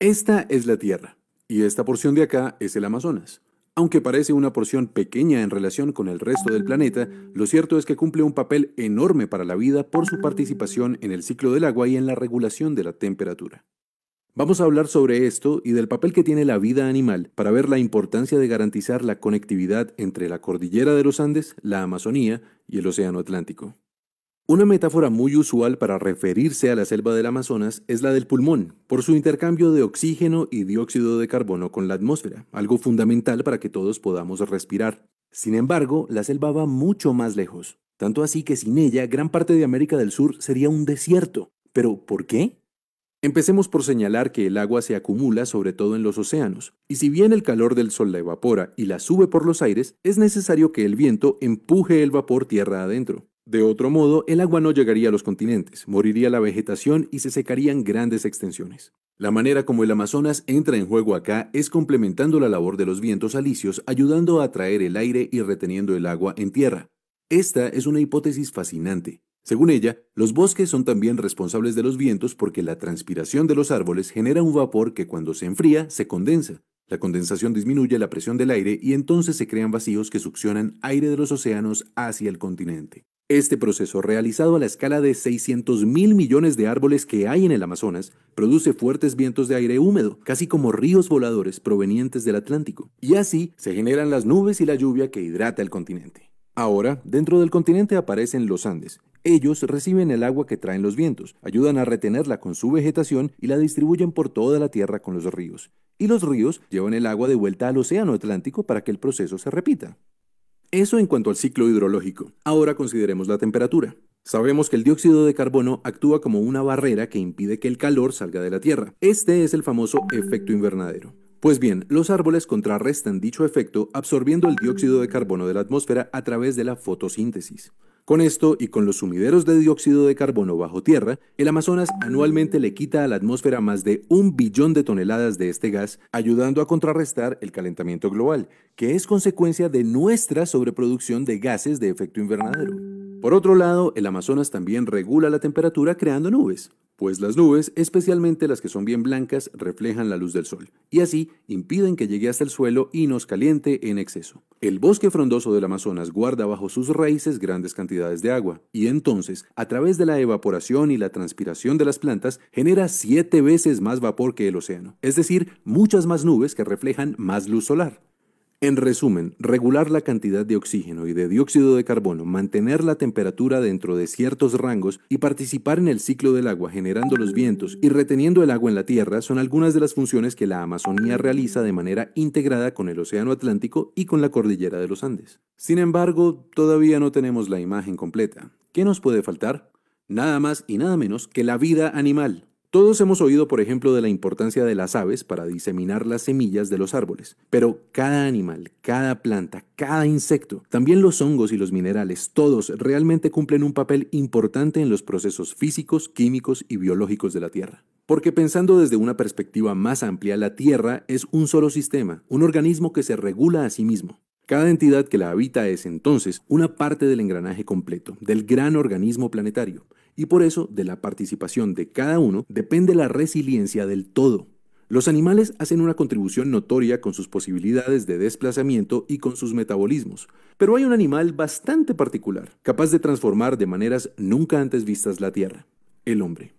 Esta es la Tierra, y esta porción de acá es el Amazonas. Aunque parece una porción pequeña en relación con el resto del planeta, lo cierto es que cumple un papel enorme para la vida por su participación en el ciclo del agua y en la regulación de la temperatura. Vamos a hablar sobre esto y del papel que tiene la vida animal para ver la importancia de garantizar la conectividad entre la cordillera de los Andes, la Amazonía y el Océano Atlántico. Una metáfora muy usual para referirse a la selva del Amazonas es la del pulmón, por su intercambio de oxígeno y dióxido de carbono con la atmósfera, algo fundamental para que todos podamos respirar. Sin embargo, la selva va mucho más lejos, tanto así que sin ella gran parte de América del Sur sería un desierto. ¿Pero por qué? Empecemos por señalar que el agua se acumula sobre todo en los océanos, y si bien el calor del sol la evapora y la sube por los aires, es necesario que el viento empuje el vapor tierra adentro. De otro modo, el agua no llegaría a los continentes, moriría la vegetación y se secarían grandes extensiones. La manera como el Amazonas entra en juego acá es complementando la labor de los vientos alisios, ayudando a atraer el aire y reteniendo el agua en tierra. Esta es una hipótesis fascinante. Según ella, los bosques son también responsables de los vientos porque la transpiración de los árboles genera un vapor que cuando se enfría se condensa. La condensación disminuye la presión del aire y entonces se crean vacíos que succionan aire de los océanos hacia el continente. Este proceso, realizado a la escala de 600 mil millones de árboles que hay en el Amazonas, produce fuertes vientos de aire húmedo, casi como ríos voladores provenientes del Atlántico. Y así se generan las nubes y la lluvia que hidrata el continente. Ahora, dentro del continente aparecen los Andes. Ellos reciben el agua que traen los vientos, ayudan a retenerla con su vegetación y la distribuyen por toda la tierra con los ríos. Y los ríos llevan el agua de vuelta al Océano Atlántico para que el proceso se repita. Eso en cuanto al ciclo hidrológico. Ahora consideremos la temperatura. Sabemos que el dióxido de carbono actúa como una barrera que impide que el calor salga de la Tierra. Este es el famoso efecto invernadero. Pues bien, los árboles contrarrestan dicho efecto absorbiendo el dióxido de carbono de la atmósfera a través de la fotosíntesis. Con esto y con los sumideros de dióxido de carbono bajo tierra, el Amazonas anualmente le quita a la atmósfera más de un billón de toneladas de este gas, ayudando a contrarrestar el calentamiento global, que es consecuencia de nuestra sobreproducción de gases de efecto invernadero. Por otro lado, el Amazonas también regula la temperatura creando nubes, pues las nubes, especialmente las que son bien blancas, reflejan la luz del sol, y así impiden que llegue hasta el suelo y nos caliente en exceso. El bosque frondoso del Amazonas guarda bajo sus raíces grandes cantidades de agua, y entonces, a través de la evaporación y la transpiración de las plantas, genera siete veces más vapor que el océano, es decir, muchas más nubes que reflejan más luz solar. En resumen, regular la cantidad de oxígeno y de dióxido de carbono, mantener la temperatura dentro de ciertos rangos y participar en el ciclo del agua generando los vientos y reteniendo el agua en la Tierra son algunas de las funciones que la Amazonía realiza de manera integrada con el Océano Atlántico y con la cordillera de los Andes. Sin embargo, todavía no tenemos la imagen completa. ¿Qué nos puede faltar? Nada más y nada menos que la vida animal. Todos hemos oído, por ejemplo, de la importancia de las aves para diseminar las semillas de los árboles, pero cada animal, cada planta, cada insecto, también los hongos y los minerales, todos realmente cumplen un papel importante en los procesos físicos, químicos y biológicos de la Tierra. Porque pensando desde una perspectiva más amplia, la Tierra es un solo sistema, un organismo que se regula a sí mismo. Cada entidad que la habita es entonces una parte del engranaje completo, del gran organismo planetario y por eso de la participación de cada uno depende la resiliencia del todo. Los animales hacen una contribución notoria con sus posibilidades de desplazamiento y con sus metabolismos, pero hay un animal bastante particular, capaz de transformar de maneras nunca antes vistas la Tierra, el hombre.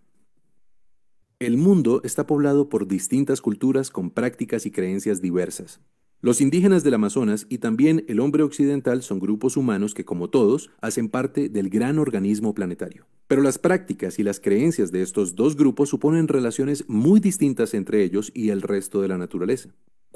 El mundo está poblado por distintas culturas con prácticas y creencias diversas. Los indígenas del Amazonas y también el hombre occidental son grupos humanos que, como todos, hacen parte del gran organismo planetario. Pero las prácticas y las creencias de estos dos grupos suponen relaciones muy distintas entre ellos y el resto de la naturaleza.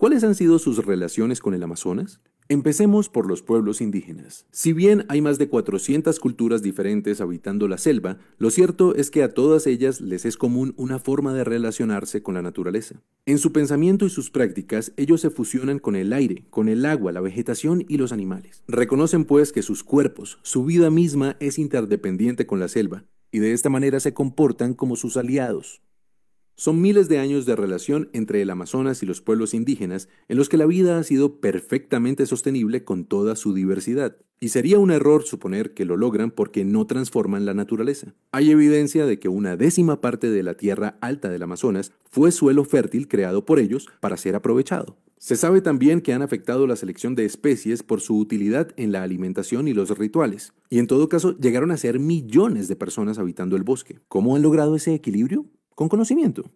¿Cuáles han sido sus relaciones con el Amazonas? Empecemos por los pueblos indígenas. Si bien hay más de 400 culturas diferentes habitando la selva, lo cierto es que a todas ellas les es común una forma de relacionarse con la naturaleza. En su pensamiento y sus prácticas, ellos se fusionan con el aire, con el agua, la vegetación y los animales. Reconocen pues que sus cuerpos, su vida misma es interdependiente con la selva, y de esta manera se comportan como sus aliados. Son miles de años de relación entre el Amazonas y los pueblos indígenas en los que la vida ha sido perfectamente sostenible con toda su diversidad. y sería un error suponer que lo logran porque no transforman la naturaleza. Hay evidencia de que una décima parte de la tierra alta del Amazonas fue suelo fértil creado por ellos para ser aprovechado. Se sabe también que han afectado la selección de especies por su utilidad en la alimentación y los rituales, y en todo caso llegaron a ser millones de personas habitando el bosque. ¿Cómo han logrado ese equilibrio? Con conocimiento.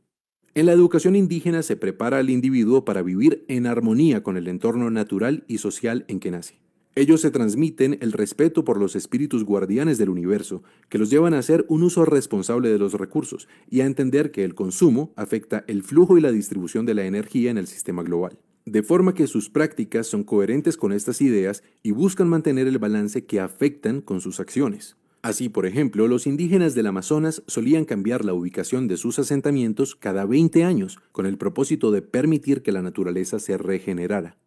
En la educación indígena se prepara al individuo para vivir en armonía con el entorno natural y social en que nace. Ellos se transmiten el respeto por los espíritus guardianes del universo, que los llevan a hacer un uso responsable de los recursos y a entender que el consumo afecta el flujo y la distribución de la energía en el sistema global. De forma que sus prácticas son coherentes con estas ideas y buscan mantener el balance que afectan con sus acciones. Así, por ejemplo, los indígenas del Amazonas solían cambiar la ubicación de sus asentamientos cada 20 años, con el propósito de permitir que la naturaleza se regenerara.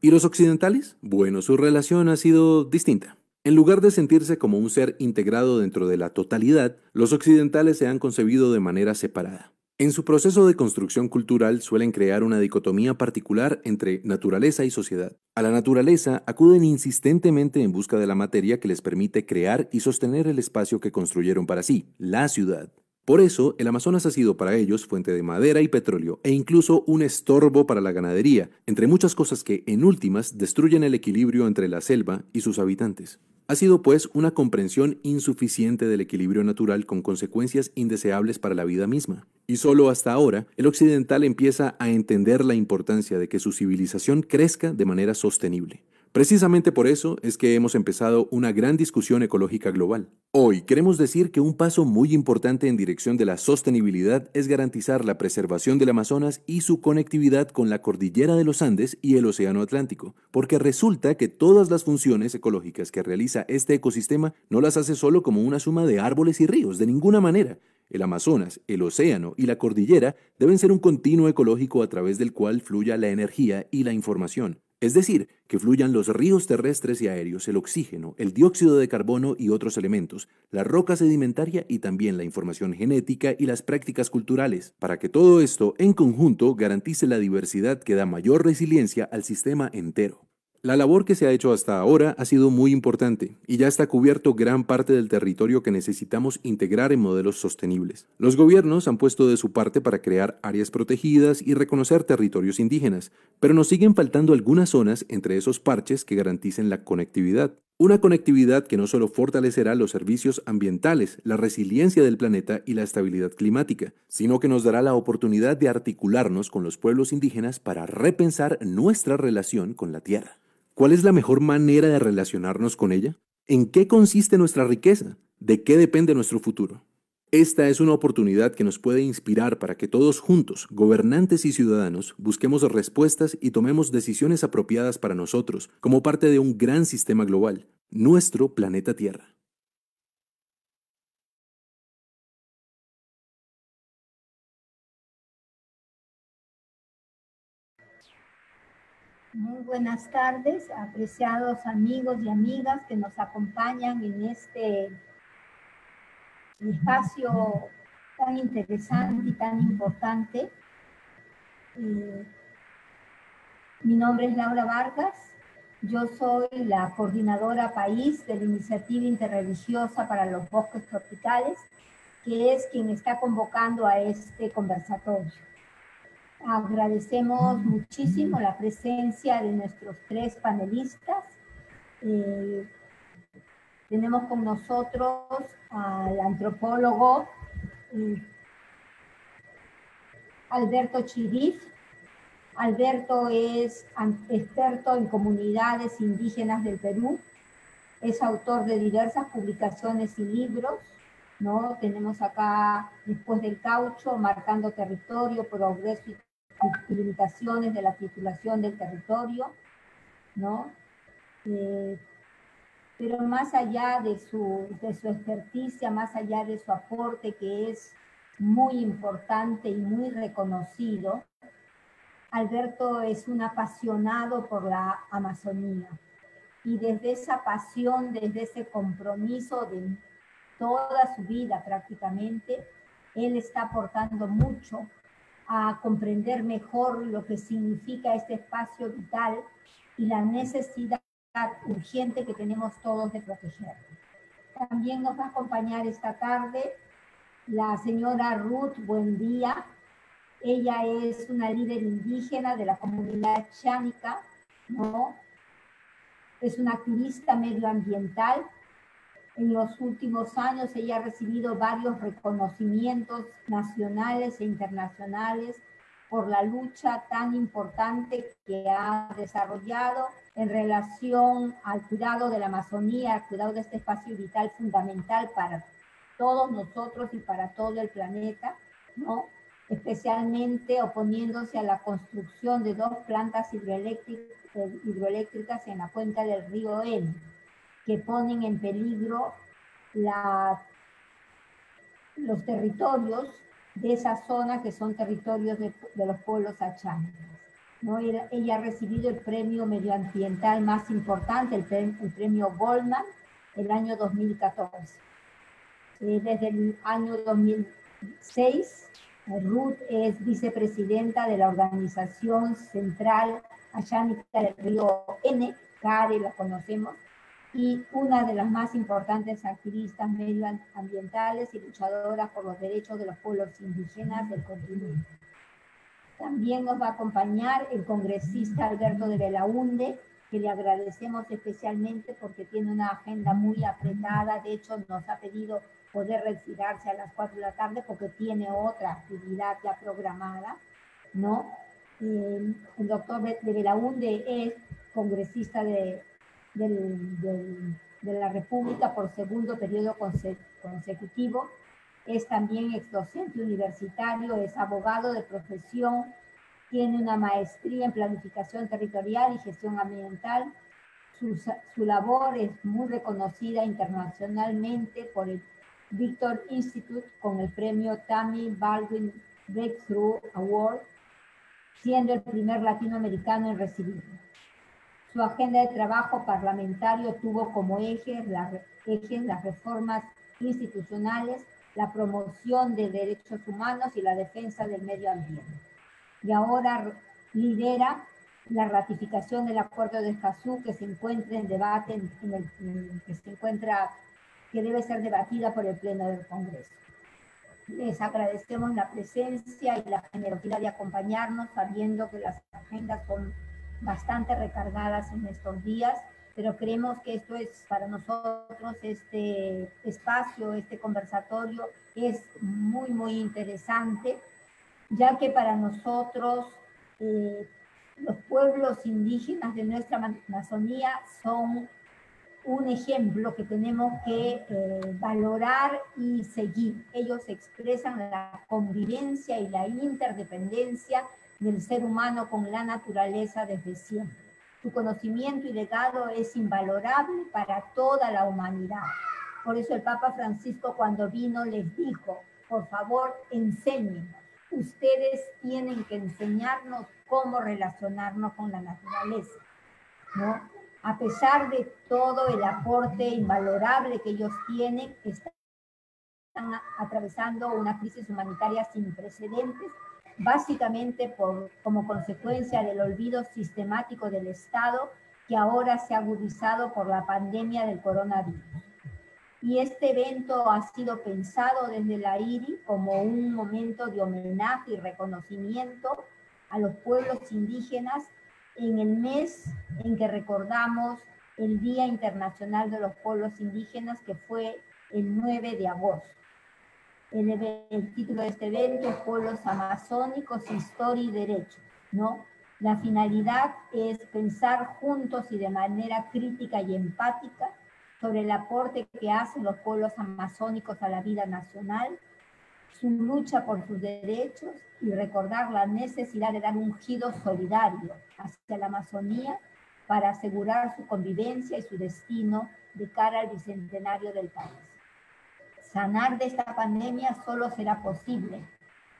¿Y los occidentales? Bueno, su relación ha sido distinta. En lugar de sentirse como un ser integrado dentro de la totalidad, los occidentales se han concebido de manera separada. En su proceso de construcción cultural suelen crear una dicotomía particular entre naturaleza y sociedad. A la naturaleza acuden insistentemente en busca de la materia que les permite crear y sostener el espacio que construyeron para sí, la ciudad. Por eso, el Amazonas ha sido para ellos fuente de madera y petróleo e incluso un estorbo para la ganadería, entre muchas cosas que, en últimas, destruyen el equilibrio entre la selva y sus habitantes. Ha sido, pues, una comprensión insuficiente del equilibrio natural con consecuencias indeseables para la vida misma. Y solo hasta ahora, el occidental empieza a entender la importancia de que su civilización crezca de manera sostenible. Precisamente por eso es que hemos empezado una gran discusión ecológica global. Hoy queremos decir que un paso muy importante en dirección de la sostenibilidad es garantizar la preservación del Amazonas y su conectividad con la cordillera de los Andes y el Océano Atlántico, porque resulta que todas las funciones ecológicas que realiza este ecosistema no las hace solo como una suma de árboles y ríos, de ninguna manera. El Amazonas, el océano y la cordillera deben ser un continuo ecológico a través del cual fluya la energía y la información es decir, que fluyan los ríos terrestres y aéreos, el oxígeno, el dióxido de carbono y otros elementos, la roca sedimentaria y también la información genética y las prácticas culturales, para que todo esto en conjunto garantice la diversidad que da mayor resiliencia al sistema entero. La labor que se ha hecho hasta ahora ha sido muy importante y ya está cubierto gran parte del territorio que necesitamos integrar en modelos sostenibles. Los gobiernos han puesto de su parte para crear áreas protegidas y reconocer territorios indígenas, pero nos siguen faltando algunas zonas entre esos parches que garanticen la conectividad. Una conectividad que no solo fortalecerá los servicios ambientales, la resiliencia del planeta y la estabilidad climática, sino que nos dará la oportunidad de articularnos con los pueblos indígenas para repensar nuestra relación con la Tierra. ¿Cuál es la mejor manera de relacionarnos con ella? ¿En qué consiste nuestra riqueza? ¿De qué depende nuestro futuro? Esta es una oportunidad que nos puede inspirar para que todos juntos, gobernantes y ciudadanos, busquemos respuestas y tomemos decisiones apropiadas para nosotros, como parte de un gran sistema global, nuestro planeta Tierra. Muy buenas tardes, apreciados amigos y amigas que nos acompañan en este espacio tan interesante y tan importante. Eh, mi nombre es Laura Vargas, yo soy la coordinadora país de la Iniciativa Interreligiosa para los Bosques Tropicales, que es quien está convocando a este conversatorio. Agradecemos muchísimo la presencia de nuestros tres panelistas. Eh, tenemos con nosotros al antropólogo eh, Alberto Chirif. Alberto es experto en comunidades indígenas del Perú. Es autor de diversas publicaciones y libros. ¿no? Tenemos acá, después del caucho, marcando territorio, progreso y limitaciones de la titulación del territorio, ¿no? Eh, pero más allá de su, de su experticia, más allá de su aporte que es muy importante y muy reconocido, Alberto es un apasionado por la Amazonía. Y desde esa pasión, desde ese compromiso de toda su vida prácticamente, él está aportando mucho a comprender mejor lo que significa este espacio vital y la necesidad urgente que tenemos todos de proteger. También nos va a acompañar esta tarde la señora Ruth Buendía. Ella es una líder indígena de la comunidad chánica, ¿no? Es una activista medioambiental. En los últimos años ella ha recibido varios reconocimientos nacionales e internacionales por la lucha tan importante que ha desarrollado en relación al cuidado de la Amazonía, al cuidado de este espacio vital fundamental para todos nosotros y para todo el planeta, ¿no? especialmente oponiéndose a la construcción de dos plantas hidroeléctricas en la cuenca del río N, que ponen en peligro los territorios de esa zona que son territorios de, los pueblos achánicos. ¿no? Ella, ha recibido el premio medioambiental más importante, el, premio Goldman, el año 2014 eh, desde el año 2006. Ruth es vicepresidenta de la Organización Central Ayánica del Río N, CARE la conocemos, y una de las más importantes activistas medioambientales y luchadoras por los derechos de los pueblos indígenas del continente. También nos va a acompañar el congresista Alberto de Belaunde, que le agradecemos especialmente porque tiene una agenda muy apretada. De hecho, nos ha pedido poder retirarse a las 4 de la tarde porque tiene otra actividad ya programada, ¿no? el doctor de Belaunde es congresista de, de, la República por segundo periodo consecutivo, es también ex docente universitario, es abogado de profesión, tiene una maestría en planificación territorial y gestión ambiental. Su, su labor es muy reconocida internacionalmente por el Victor Institute con el premio Tammy Baldwin Breakthrough Award, siendo el primer latinoamericano en recibirlo. Su agenda de trabajo parlamentario tuvo como ejes las, ejes las reformas institucionales, la promoción de derechos humanos y la defensa del medio ambiente. Y ahora lidera la ratificación del acuerdo de Escazú que se encuentra en debate, en que se encuentra que debe ser debatida por el Pleno del Congreso. Les agradecemos la presencia y la generosidad de acompañarnos, sabiendo que las agendas son bastante recargadas en estos días, pero creemos que esto es para nosotros, este espacio, este conversatorio, es muy, muy interesante, ya que para nosotros eh, los pueblos indígenas de nuestra Amazonía son un ejemplo que tenemos que eh, valorar y seguir. Ellos expresan la convivencia y la interdependencia del ser humano con la naturaleza desde siempre. Su conocimiento y legado es invalorable para toda la humanidad. Por eso el Papa Francisco cuando vino les dijo, por favor, enséñenos. Ustedes tienen que enseñarnos cómo relacionarnos con la naturaleza. ¿no? a pesar de todo el aporte invalorable que ellos tienen, están atravesando una crisis humanitaria sin precedentes, básicamente como consecuencia del olvido sistemático del Estado que ahora se ha agudizado por la pandemia del coronavirus. Y este evento ha sido pensado desde la IRI como un momento de homenaje y reconocimiento a los pueblos indígenas en el mes en que recordamos el Día Internacional de los Pueblos Indígenas, que fue el 9 de agosto. El, título de este evento Pueblos Amazónicos, Historia y Derecho, ¿no? La finalidad es pensar juntos y de manera crítica y empática sobre el aporte que hacen los pueblos amazónicos a la vida nacional su lucha por sus derechos y recordar la necesidad de dar un giro solidario hacia la Amazonía para asegurar su convivencia y su destino de cara al bicentenario del país. Sanar de esta pandemia solo será posible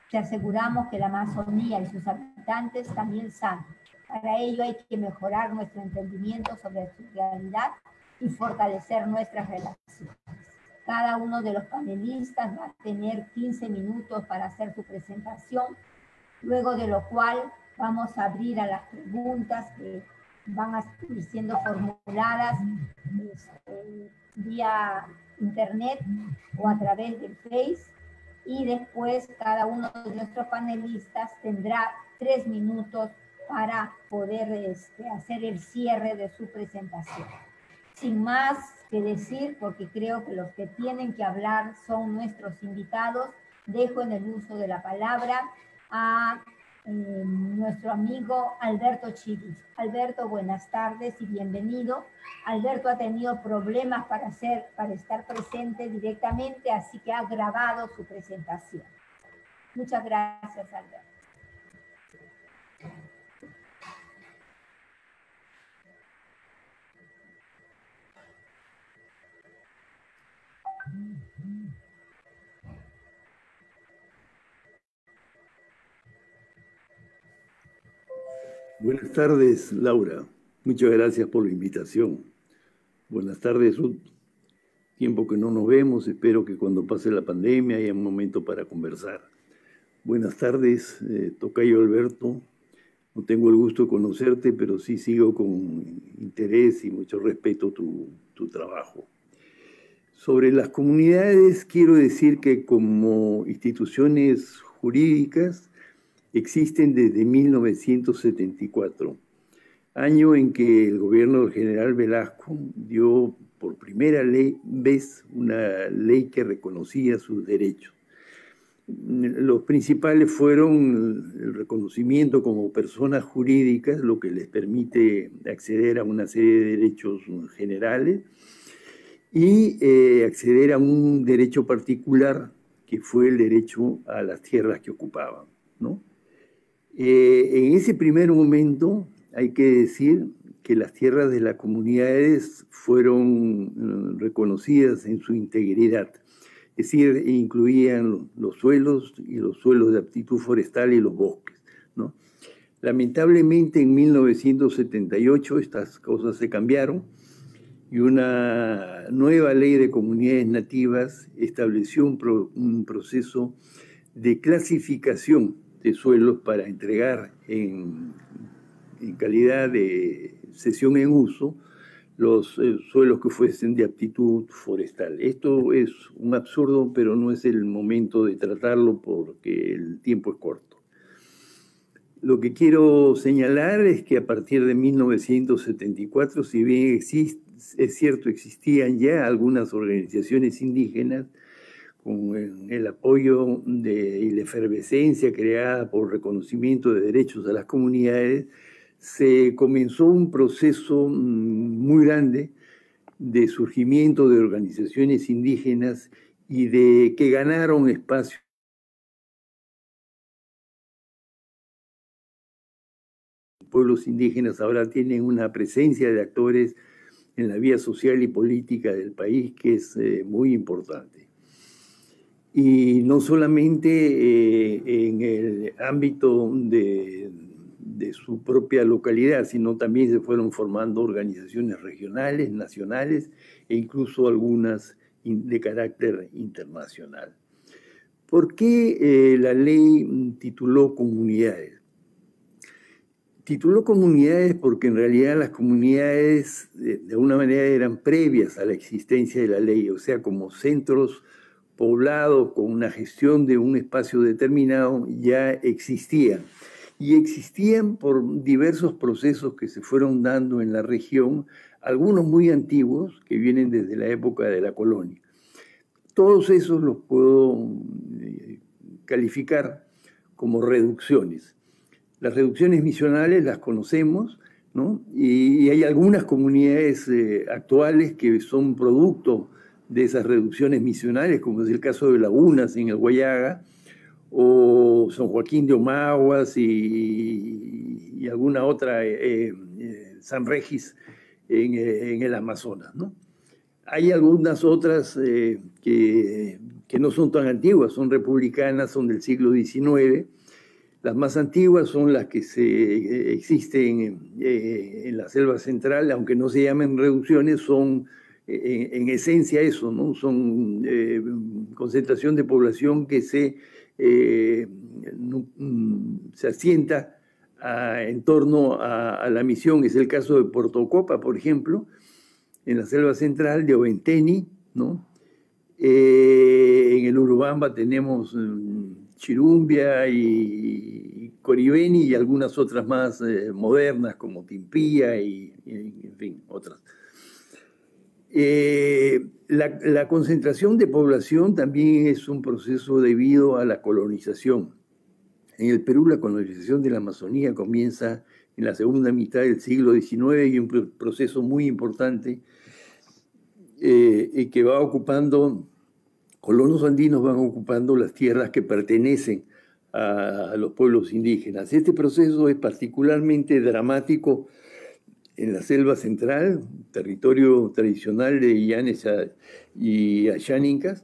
si aseguramos que la Amazonía y sus habitantes también sanen. Para ello hay que mejorar nuestro entendimiento sobre su realidad y fortalecer nuestras relaciones. Cada uno de los panelistas va a tener 15 minutos para hacer su presentación, luego de lo cual vamos a abrir a las preguntas que van a ir siendo formuladas este, vía internet o a través del Face y después cada uno de nuestros panelistas tendrá tres minutos para poder este, hacer el cierre de su presentación. Sin más que decir, porque creo que los que tienen que hablar son nuestros invitados, dejo en el uso de la palabra a eh, nuestro amigo Alberto Chivis. Alberto, buenas tardes y bienvenido. Alberto ha tenido problemas para, hacer, para estar presente directamente, así que ha grabado su presentación. Muchas gracias, Alberto. Buenas tardes, Laura. Muchas gracias por la invitación. Buenas tardes. Tiempo que no nos vemos, espero que cuando pase la pandemia haya un momento para conversar. Buenas tardes, eh, Tocayo Alberto. No tengo el gusto de conocerte, pero sí sigo con interés y mucho respeto tu, tu trabajo. Sobre las comunidades, quiero decir que como instituciones jurídicas, existen desde 1974, año en que el gobierno del general Velasco dio por primera vez una ley que reconocía sus derechos. Los principales fueron el reconocimiento como personas jurídicas, lo que les permite acceder a una serie de derechos generales, y eh, acceder a un derecho particular que fue el derecho a las tierras que ocupaban. ¿no? Eh, en ese primer momento hay que decir que las tierras de las comunidades fueron eh, reconocidas en su integridad, es decir, incluían los suelos y los suelos de aptitud forestal y los bosques. Lamentablemente en 1978 estas cosas se cambiaron y una nueva ley de comunidades nativas estableció un proceso de clasificación de suelos para entregar en, calidad de sesión en uso los eh, suelos que fuesen de aptitud forestal. Esto es un absurdo, pero no es el momento de tratarlo porque el tiempo es corto. Lo que quiero señalar es que a partir de 1974, si bien es cierto, existían ya algunas organizaciones indígenas, con el apoyo de, y la efervescencia creada por reconocimiento de derechos a las comunidades, se comenzó un proceso mm, muy grande de surgimiento de organizaciones indígenas y de que ganaron espacio. Pueblos indígenas ahora tienen una presencia de actores en la vía social y política del país que es eh, muy importante y no solamente eh, en el ámbito de, su propia localidad, sino también se fueron formando organizaciones regionales, nacionales e incluso algunas de carácter internacional. ¿Por qué eh, la ley tituló comunidades? Tituló comunidades porque en realidad las comunidades de, de alguna manera eran previas a la existencia de la ley, o sea, como centros poblados con una gestión de un espacio determinado ya existían. Y existían por diversos procesos que se fueron dando en la región, algunos muy antiguos que vienen desde la época de la colonia. Todos esos los puedo eh, calificar como reducciones. Las reducciones misionales las conocemos, ¿no? y, hay algunas comunidades eh, actuales que son producto de esas reducciones misionales, como es el caso de Lagunas en el Guayaga, o San Joaquín de Omaguas y, alguna otra, eh, eh, San Regis en, eh, el Amazonas. Hay algunas otras que, que, no son tan antiguas, son republicanas, son del siglo XIX. Las más antiguas son las que se, existen en la selva central, aunque no se llamen reducciones, son en, esencia eso, ¿no? Son eh, concentración de población que se, eh, mm, se asienta en torno a, la misión. Es el caso de Puerto Copa, por ejemplo, en la selva central de Oventeni, ¿no? Eh, en el Urubamba tenemos mm, Chirumbia y, Coribeni y algunas otras más modernas como Timpía y, en fin, otras. Eh, la, concentración de población también es un proceso debido a la colonización. En el Perú la colonización de la Amazonía comienza en la segunda mitad del siglo XIX y un proceso muy importante eh, que va ocupando, colonos andinos van ocupando las tierras que pertenecen a, los pueblos indígenas. Este proceso es particularmente dramático en la selva central, territorio tradicional de Llanes y Ayánicas,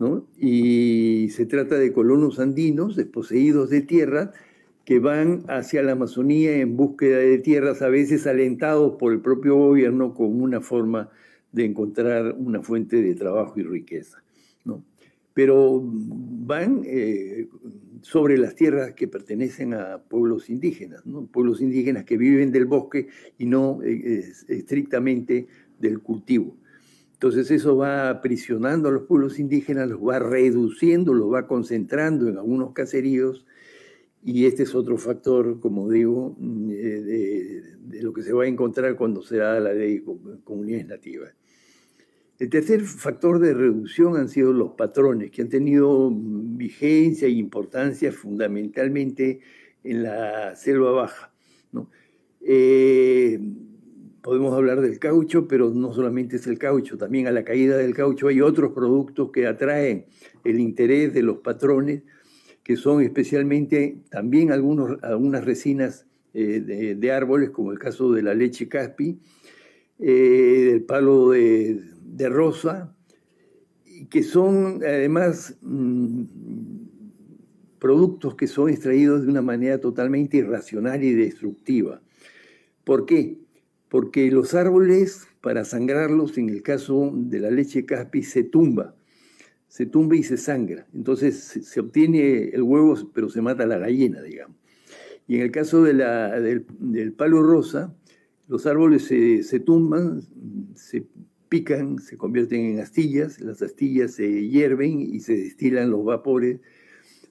¿no? y se trata de colonos andinos desposeídos de tierras que van hacia la Amazonía en búsqueda de tierras, a veces alentados por el propio gobierno con una forma de encontrar una fuente de trabajo y riqueza. Pero van eh, sobre las tierras que pertenecen a pueblos indígenas, ¿no? pueblos indígenas que viven del bosque y no eh, estrictamente del cultivo. Entonces eso va aprisionando a los pueblos indígenas, los va reduciendo, los va concentrando en algunos caseríos y este es otro factor, como digo, mm, eh, de, lo que se va a encontrar cuando se da la ley de comunidades nativas. El tercer factor de reducción han sido los patrones, que han tenido vigencia e importancia fundamentalmente en la selva baja. Eh, podemos hablar del caucho, pero no solamente es el caucho, también a la caída del caucho hay otros productos que atraen el interés de los patrones, que son especialmente también algunos, algunas resinas eh, de, árboles, como el caso de la leche caspi, eh, del palo de de rosa, que son además mm, productos que son extraídos de una manera totalmente irracional y destructiva. ¿Por qué? Porque los árboles, para sangrarlos, en el caso de la leche caspi, se tumba, se tumba y se sangra. Entonces se, obtiene el huevo, pero se mata la gallina, digamos. Y en el caso de la, del, palo rosa, los árboles se, se tumban, se pican, se convierten en astillas, las astillas se hierven y se destilan los vapores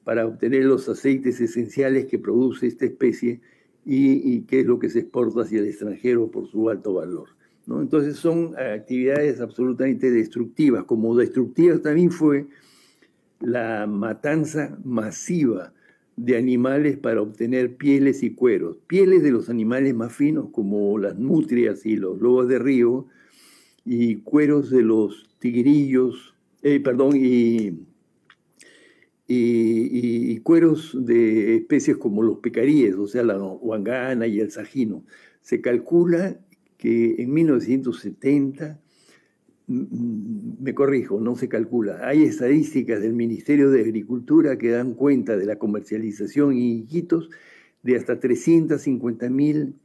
para obtener los aceites esenciales que produce esta especie y, que es lo que se exporta hacia el extranjero por su alto valor. ¿no? Entonces son actividades absolutamente destructivas, como destructiva también fue la matanza masiva de animales para obtener pieles y cueros, pieles de los animales más finos como las nutrias y los lobos de río, y cueros de los tigrillos, eh, perdón, y, y, cueros de especies como los pecaríes, o sea, la huangana y el sajino. Se calcula que en 1970, mm, mm, me corrijo, no se calcula, hay estadísticas del Ministerio de Agricultura que dan cuenta de la comercialización y hijitos de hasta 350 mil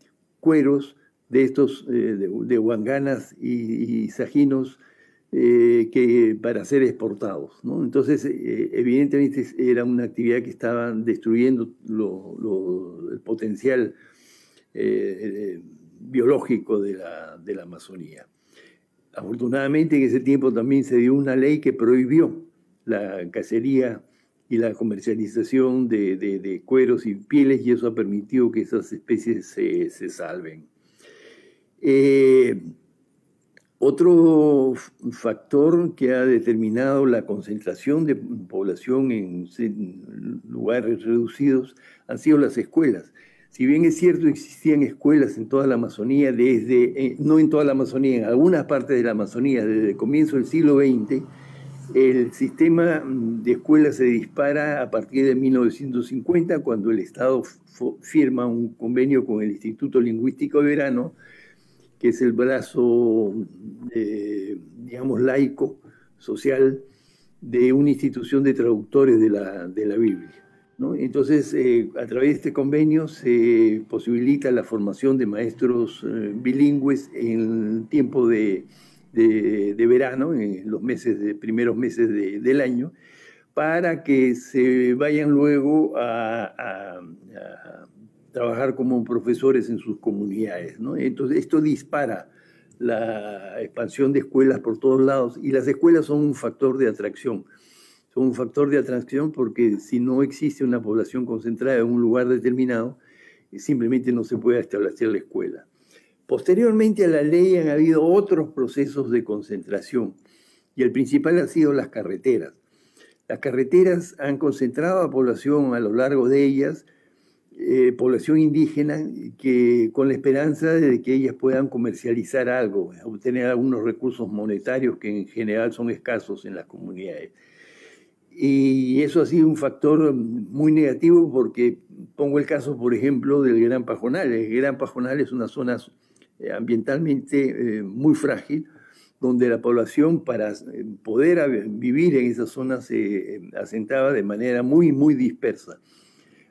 cueros de estos, eh, de, de, huanganas y, sajinos eh, que, para ser exportados. Entonces, eh, evidentemente era una actividad que estaba destruyendo el potencial biológico de la, de la Amazonía. Afortunadamente en ese tiempo también se dio una ley que prohibió la cacería y la comercialización de, cueros y pieles y eso ha permitido que esas especies se salven. Eh, otro factor que ha determinado la concentración de población en lugares reducidos han sido las escuelas. Si bien es cierto, existían escuelas en toda la Amazonía, desde, eh, no en toda la Amazonía, en algunas partes de la Amazonía, desde el comienzo del siglo XX, el sistema de escuelas se dispara a partir de 1950, cuando el Estado firma un convenio con el Instituto Lingüístico de Verano, que es el brazo, eh, digamos, laico, social, de una institución de traductores de la, de la Biblia. Entonces, eh, a través de este convenio se posibilita la formación de maestros eh, bilingües en tiempo de, de, verano, en los meses de, primeros meses del año, para que se vayan luego a trabajar como profesores en sus comunidades. Entonces, esto dispara la expansión de escuelas por todos lados y las escuelas son un factor de atracción. Son un factor de atracción porque si no existe una población concentrada en un lugar determinado, simplemente no se puede establecer la escuela. Posteriormente a la ley han habido otros procesos de concentración y el principal ha sido las carreteras. Las carreteras han concentrado a población a lo largo de ellas, eh, población indígena, que con la esperanza de que ellas puedan comercializar algo, obtener algunos recursos monetarios que en general son escasos en las comunidades. Y eso ha sido un factor muy negativo porque pongo el caso, por ejemplo, del Gran Pajonal. El Gran Pajonal es una zona eh, ambientalmente eh, muy frágil, donde la población para eh, poder vivir en esa zona se asentaba de manera muy, muy dispersa.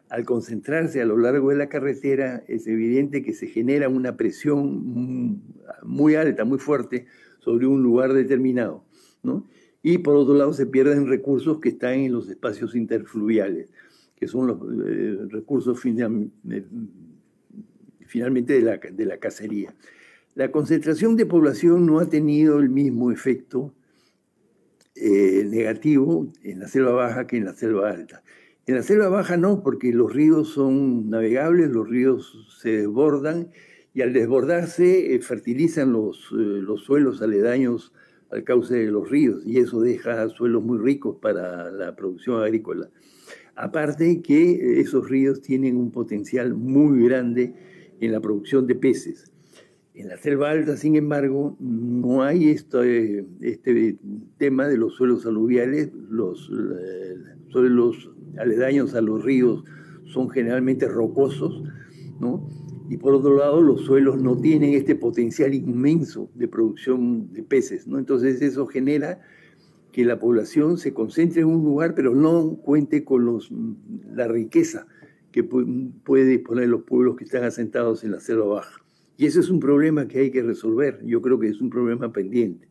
Al concentrarse a lo largo de la carretera, es evidente que se genera una presión muy alta, muy fuerte sobre un lugar determinado. ¿no? Y por otro lado, se pierden recursos que están en los espacios interfluviales, que son los recursos finalmente de la, de la cacería. La concentración de población no ha tenido el mismo efecto eh, negativo en la selva baja que en la selva alta. En la selva baja no, porque los ríos son navegables, los ríos se desbordan y al desbordarse eh, fertilizan los, eh, los suelos aledaños al cauce de los ríos y eso deja suelos muy ricos para la producción agrícola. Aparte que esos ríos tienen un potencial muy grande en la producción de peces. En la selva alta, sin embargo, no hay este, este tema de los suelos aluviales, los eh, suelos aledaños a los ríos son generalmente rocosos, ¿no? Y por otro lado, los suelos no tienen este potencial inmenso de producción de peces, ¿no? Entonces eso genera que la población se concentre en un lugar, pero no cuente con los, la riqueza que puede disponer los pueblos que están asentados en la selva baja. Y ese es un problema que hay que resolver. Yo creo que es un problema pendiente.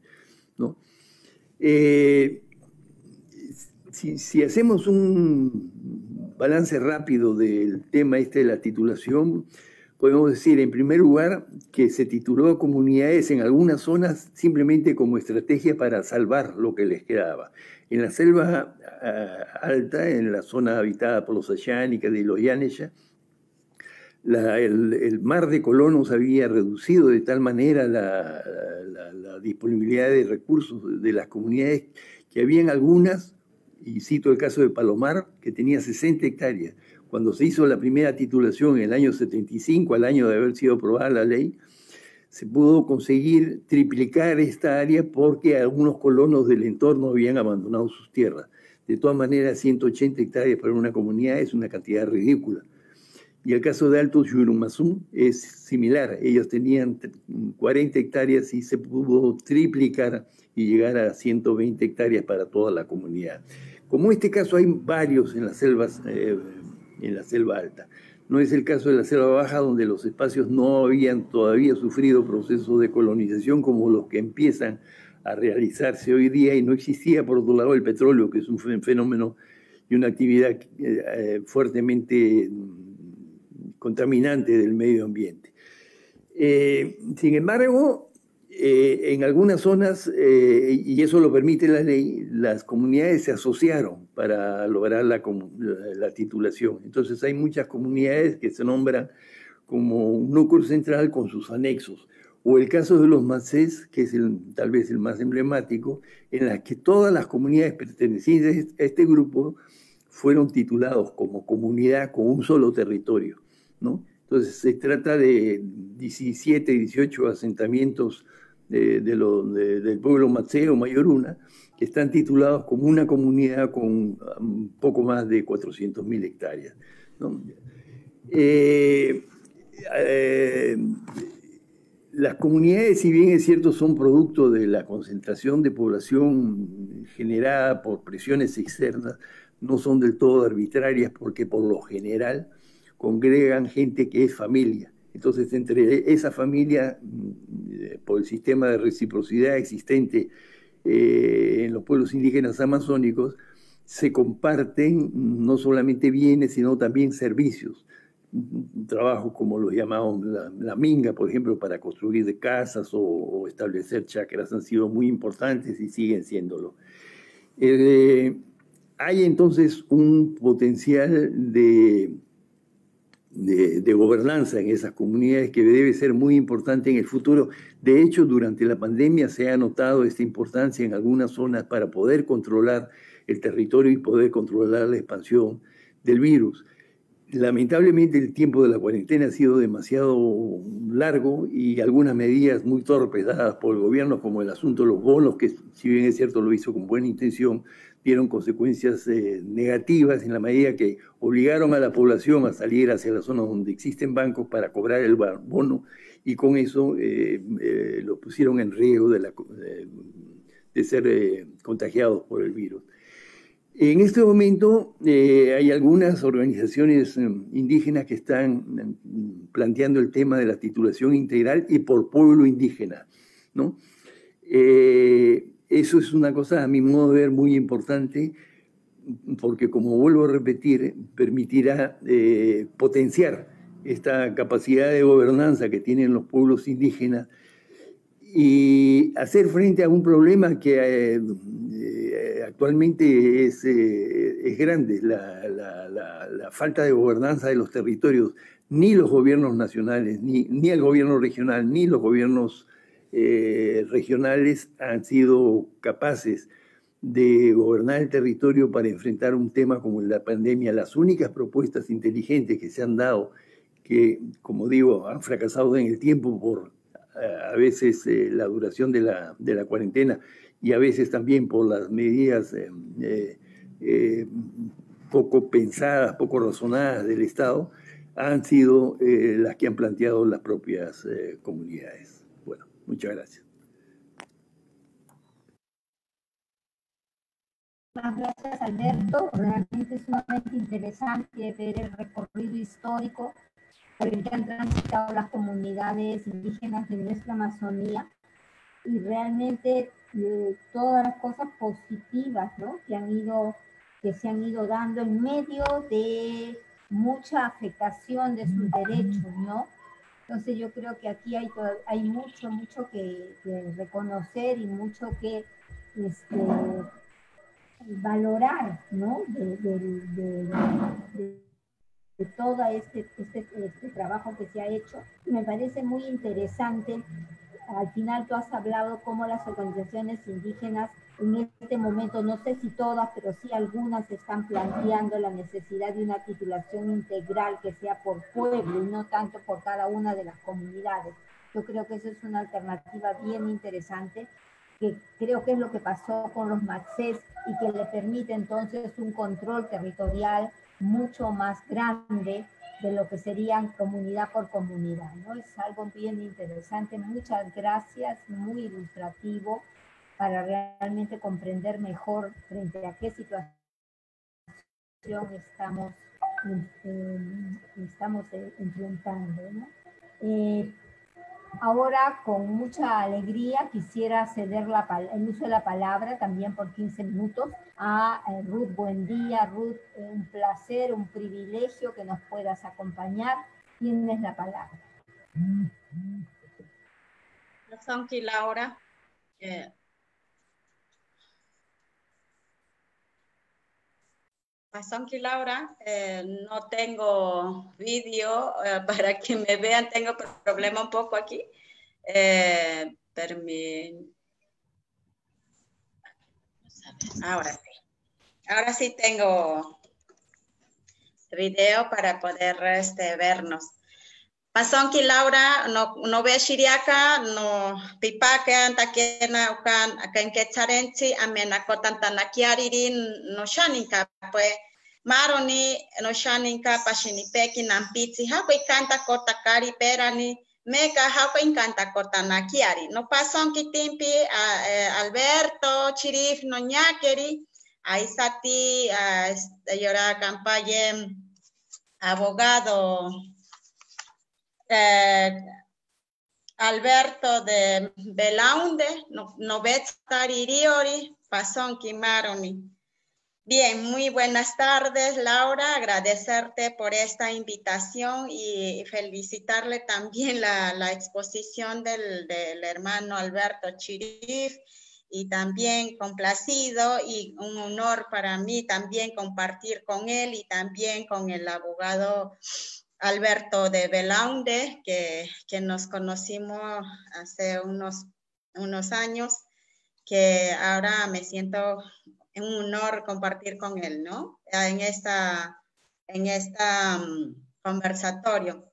¿no? Eh, si, hacemos un balance rápido del tema este de la titulación, podemos decir, en primer lugar, que se tituló a comunidades en algunas zonas simplemente como estrategia para salvar lo que les quedaba. En la selva ah, alta, en la zona habitada por los Ayánicas y los Yanesha, el, mar de colonos había reducido de tal manera la, la, disponibilidad de recursos de las comunidades que habían algunas, y cito el caso de Palomar, que tenía 60 hectáreas. Cuando se hizo la primera titulación en el año 75, al año de haber sido aprobada la ley, se pudo conseguir triplicar esta área porque algunos colonos del entorno habían abandonado sus tierras. De todas maneras, 180 hectáreas para una comunidad es una cantidad ridícula. Y el caso de Alto Yurumazú es similar. Ellos tenían 40 hectáreas y se pudo triplicar y llegar a 120 hectáreas para toda la comunidad. Como este caso hay varios en las selvas, eh, en la selva alta. No es el caso de la selva baja, donde los espacios no habían todavía sufrido procesos de colonización como los que empiezan a realizarse hoy día y no existía, por otro lado, el petróleo, que es un fenómeno y una actividad eh, fuertemente mm, contaminante del medio ambiente. Eh, sin embargo, eh, en algunas zonas, eh, y eso lo permite la ley, las comunidades se asociaron para lograr la, la, titulación. Entonces hay muchas comunidades que se nombran como un núcleo central con sus anexos. O el caso de los macés, que es tal vez el más emblemático, en la que todas las comunidades pertenecientes a este grupo fueron titulados como comunidad con un solo territorio. ¿no? Entonces se trata de 17, 18 asentamientos de, del pueblo Maceo Mayoruna, que están titulados como una comunidad con un poco más de 400.000 hectáreas. Eh, eh, las comunidades, si bien es cierto, son producto de la concentración de población generada por presiones externas, no son del todo arbitrarias porque por lo general congregan gente que es familia entonces, entre esa familia, mm, por el sistema de reciprocidad existente eh, en los pueblos indígenas amazónicos, se comparten no solamente bienes, sino también servicios. trabajos como los llamados la, minga, por ejemplo, para construir casas o, establecer chacras han sido muy importantes y siguen siéndolo. Eh, hay entonces un potencial de, de, gobernanza en esas comunidades que debe ser muy importante en el futuro. De hecho, durante la pandemia se ha notado esta importancia en algunas zonas para poder controlar el territorio y poder controlar la expansión del virus. Lamentablemente el tiempo de la cuarentena ha sido demasiado largo y algunas medidas muy torpes dadas por el gobierno, como el asunto de los bonos, que si bien es cierto lo hizo con buena intención, dieron consecuencias eh, negativas en la medida que obligaron a la población a salir hacia las zonas donde existen bancos para cobrar el bono y con eso eh, eh, lo pusieron en riesgo de, de ser contagiados por el virus. En este momento eh, hay algunas organizaciones eh, indígenas que están mm, planteando el tema de la titulación integral y por pueblo indígena. ¿no? Eh, eso es una cosa, a mi modo de ver, muy importante, porque como vuelvo a repetir, permitirá potenciar esta capacidad de gobernanza que tienen los pueblos indígenas y hacer frente a un problema que actualmente es, eh, es grande, la, la, falta de gobernanza de los territorios. Ni los gobiernos nacionales, ni, ni el gobierno regional, ni los gobiernos eh, regionales han sido capaces de gobernar el territorio para enfrentar un tema como la pandemia. Las únicas propuestas inteligentes que se han dado, que, como digo, han fracasado en el tiempo por a veces eh, la duración de la, de la cuarentena y a veces también por las medidas eh, eh, eh, poco pensadas, poco razonadas del Estado, han sido las que han planteado las propias comunidades. Muchas gracias. Gracias, Alberto. Realmente es sumamente interesante ver el recorrido histórico por el que han transitado las comunidades indígenas de nuestra Amazonía y realmente todas las cosas positivas que, han ido, que se han ido dando en medio de mucha afectación de sus derechos, ¿no? Entonces yo creo que aquí hay, hay mucho, mucho que, reconocer y mucho que este, valorar, ¿no? De, todo este, este, este trabajo que se ha hecho. Me parece muy interesante al final tú has hablado cómo las organizaciones indígenas en este momento, no sé si todas, pero sí algunas están planteando la necesidad de una titulación integral que sea por pueblo y no tanto por cada una de las comunidades. Yo creo que esa es una alternativa bien interesante, que creo que es lo que pasó con los MAXES y que le permite entonces un control territorial mucho más grande de lo que serían comunidad por comunidad, ¿no? Es algo bien interesante. Muchas gracias, muy ilustrativo para realmente comprender mejor frente a qué situación estamos, estamos eh, enfrentando. Eh, Ahora, con mucha alegría, quisiera ceder la, el uso de la palabra también por 15 minutos a eh, Ruth. Buen día, Ruth. Un placer, un privilegio que nos puedas acompañar. Tienes la palabra. Gracias, Laura. Eh, que Laura, eh, no tengo vídeo eh, para que me vean, tengo problema un poco aquí. Eh, Ahora sí. Ahora sí tengo video para poder este, vernos. Que Laura, no, no ve shiriaka, no pipake antakena ukan akan kecharenchi amena kotantana kiaririn no shaninka pues maroni no shaninka pashinipeki nampitsi hako ikanta kota kari perani meka hako inkanta kota nakiari no pason kitimpi uh, eh, Alberto Chirif no ñakeri aisati uh, yora campaye abogado eh, Alberto de Belaunde no, no iri iriori pason kimaroni Bien, muy buenas tardes, Laura. Agradecerte por esta invitación y felicitarle también la, la exposición del, del, hermano Alberto Chirif y también complacido y un honor para mí también compartir con él y también con el abogado Alberto de Belaunde, que, que nos conocimos hace unos, unos años, que ahora me siento un honor compartir con él, ¿no? En esta, en esta um, conversatorio.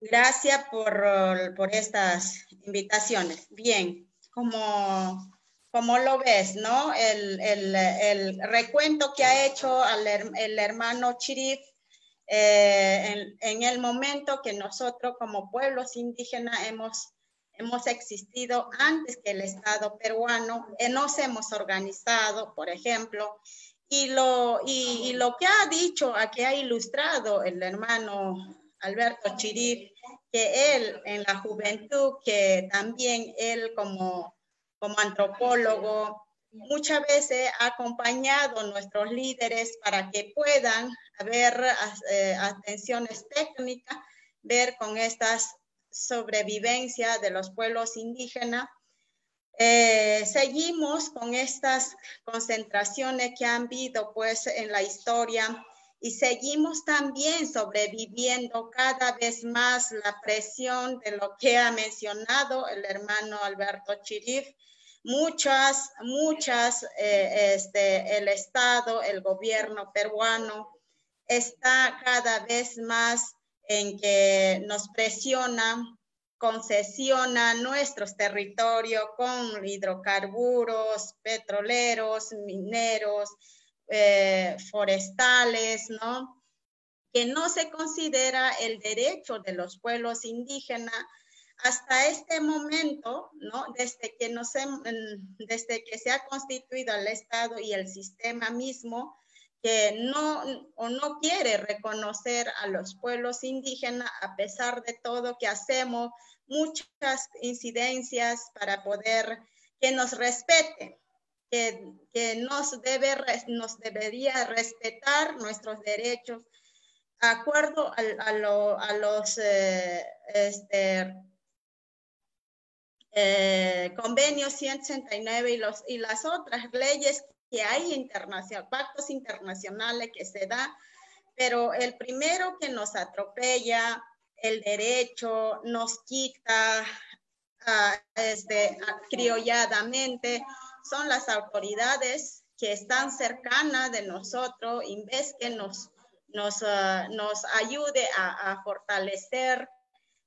Gracias por, por estas invitaciones. Bien, como, como lo ves, ¿no? El, el, el recuento que ha hecho el hermano Chirif eh, en, en, el momento que nosotros como pueblos indígenas hemos, hemos existido antes que el Estado peruano, eh, nos hemos organizado, por ejemplo, y lo, y, y lo que ha dicho, a que ha ilustrado el hermano Alberto Chirif, que él en la juventud, que también él como, como antropólogo, muchas veces ha acompañado a nuestros líderes para que puedan haber eh, atenciones técnicas, ver con estas sobrevivencia de los pueblos indígenas. Eh, seguimos con estas concentraciones que han habido pues en la historia y seguimos también sobreviviendo cada vez más la presión de lo que ha mencionado el hermano Alberto Chirif. Muchas, muchas, eh, este, el Estado, el gobierno peruano está cada vez más en que nos presiona, concesiona nuestros territorios con hidrocarburos, petroleros, mineros, eh, forestales, ¿no? Que no se considera el derecho de los pueblos indígenas hasta este momento, ¿no? Desde que, nos, desde que se ha constituido el Estado y el sistema mismo, que no o no quiere reconocer a los pueblos indígenas a pesar de todo que hacemos muchas incidencias para poder que nos respete, que, nos, debe, nos debería respetar nuestros derechos de acuerdo a, los eh, este, eh, convenios 169 y, los, y las otras leyes que hay internacional, pactos internacionales que se da, pero el primero que nos atropella el derecho, nos quita este, criolladamente, son las autoridades que están cercanas de nosotros en vez que nos, nos, uh, nos ayude a, fortalecer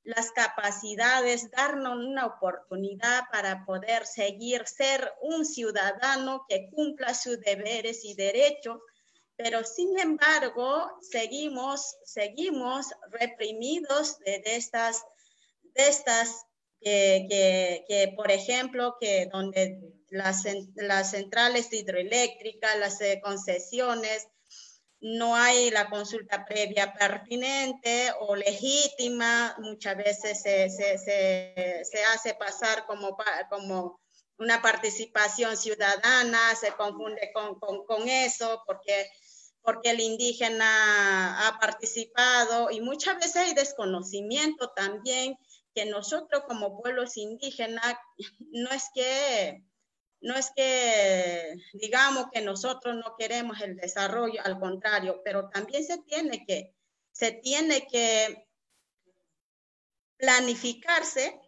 las capacidades, darnos una oportunidad para poder seguir ser un ciudadano que cumpla sus deberes y derechos, pero sin embargo seguimos, seguimos reprimidos de, estas, de estas que, que, que, por ejemplo, que donde las, las centrales hidroeléctricas, las eh, concesiones, no hay la consulta previa pertinente o legítima, muchas veces se, se, se, se hace pasar como, como una participación ciudadana, se confunde con, con, eso porque, porque el indígena ha participado y muchas veces hay desconocimiento también que nosotros como pueblos indígenas no es que no es que digamos que nosotros no queremos el desarrollo, al contrario, pero también se tiene que, se tiene que planificarse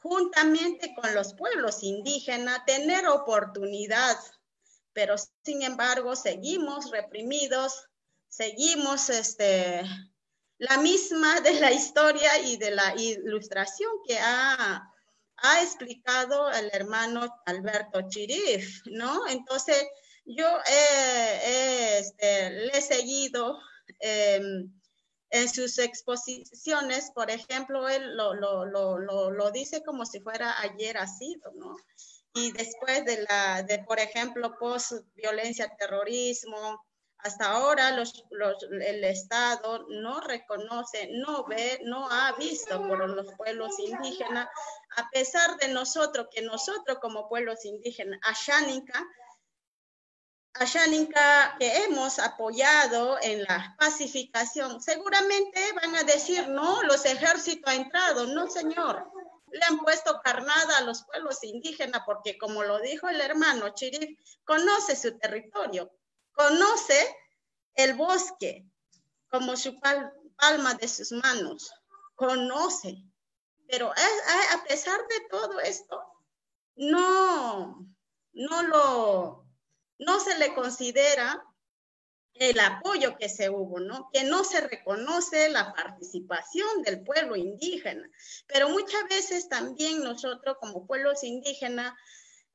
juntamente con los pueblos indígenas, tener oportunidad, pero sin embargo seguimos reprimidos, seguimos este, la misma de la historia y de la ilustración que ha ha explicado el hermano Alberto Chirif, ¿no? Entonces, yo este, le he seguido eh, en sus exposiciones, por ejemplo, él lo, lo, lo, lo, dice como si fuera ayer ha sido, ¿no? Y después de la, de, por ejemplo, post-violencia, terrorismo, hasta ahora el Estado no reconoce, no ve, no ha visto por los pueblos indígenas, a pesar de nosotros, que nosotros como pueblos indígenas, Ashánica, Ashaninka que hemos apoyado en la pacificación, seguramente van a decir, no, los ejércitos han entrado. No, señor. Le han puesto carnada a los pueblos indígenas porque, como lo dijo el hermano Chirif, conoce su territorio, conoce el bosque como su palma de sus manos, conoce. Pero a pesar de todo esto, no, no lo no se le considera el apoyo que se hubo, ¿no? Que no se reconoce la participación del pueblo indígena. Pero muchas veces también nosotros como pueblos indígenas,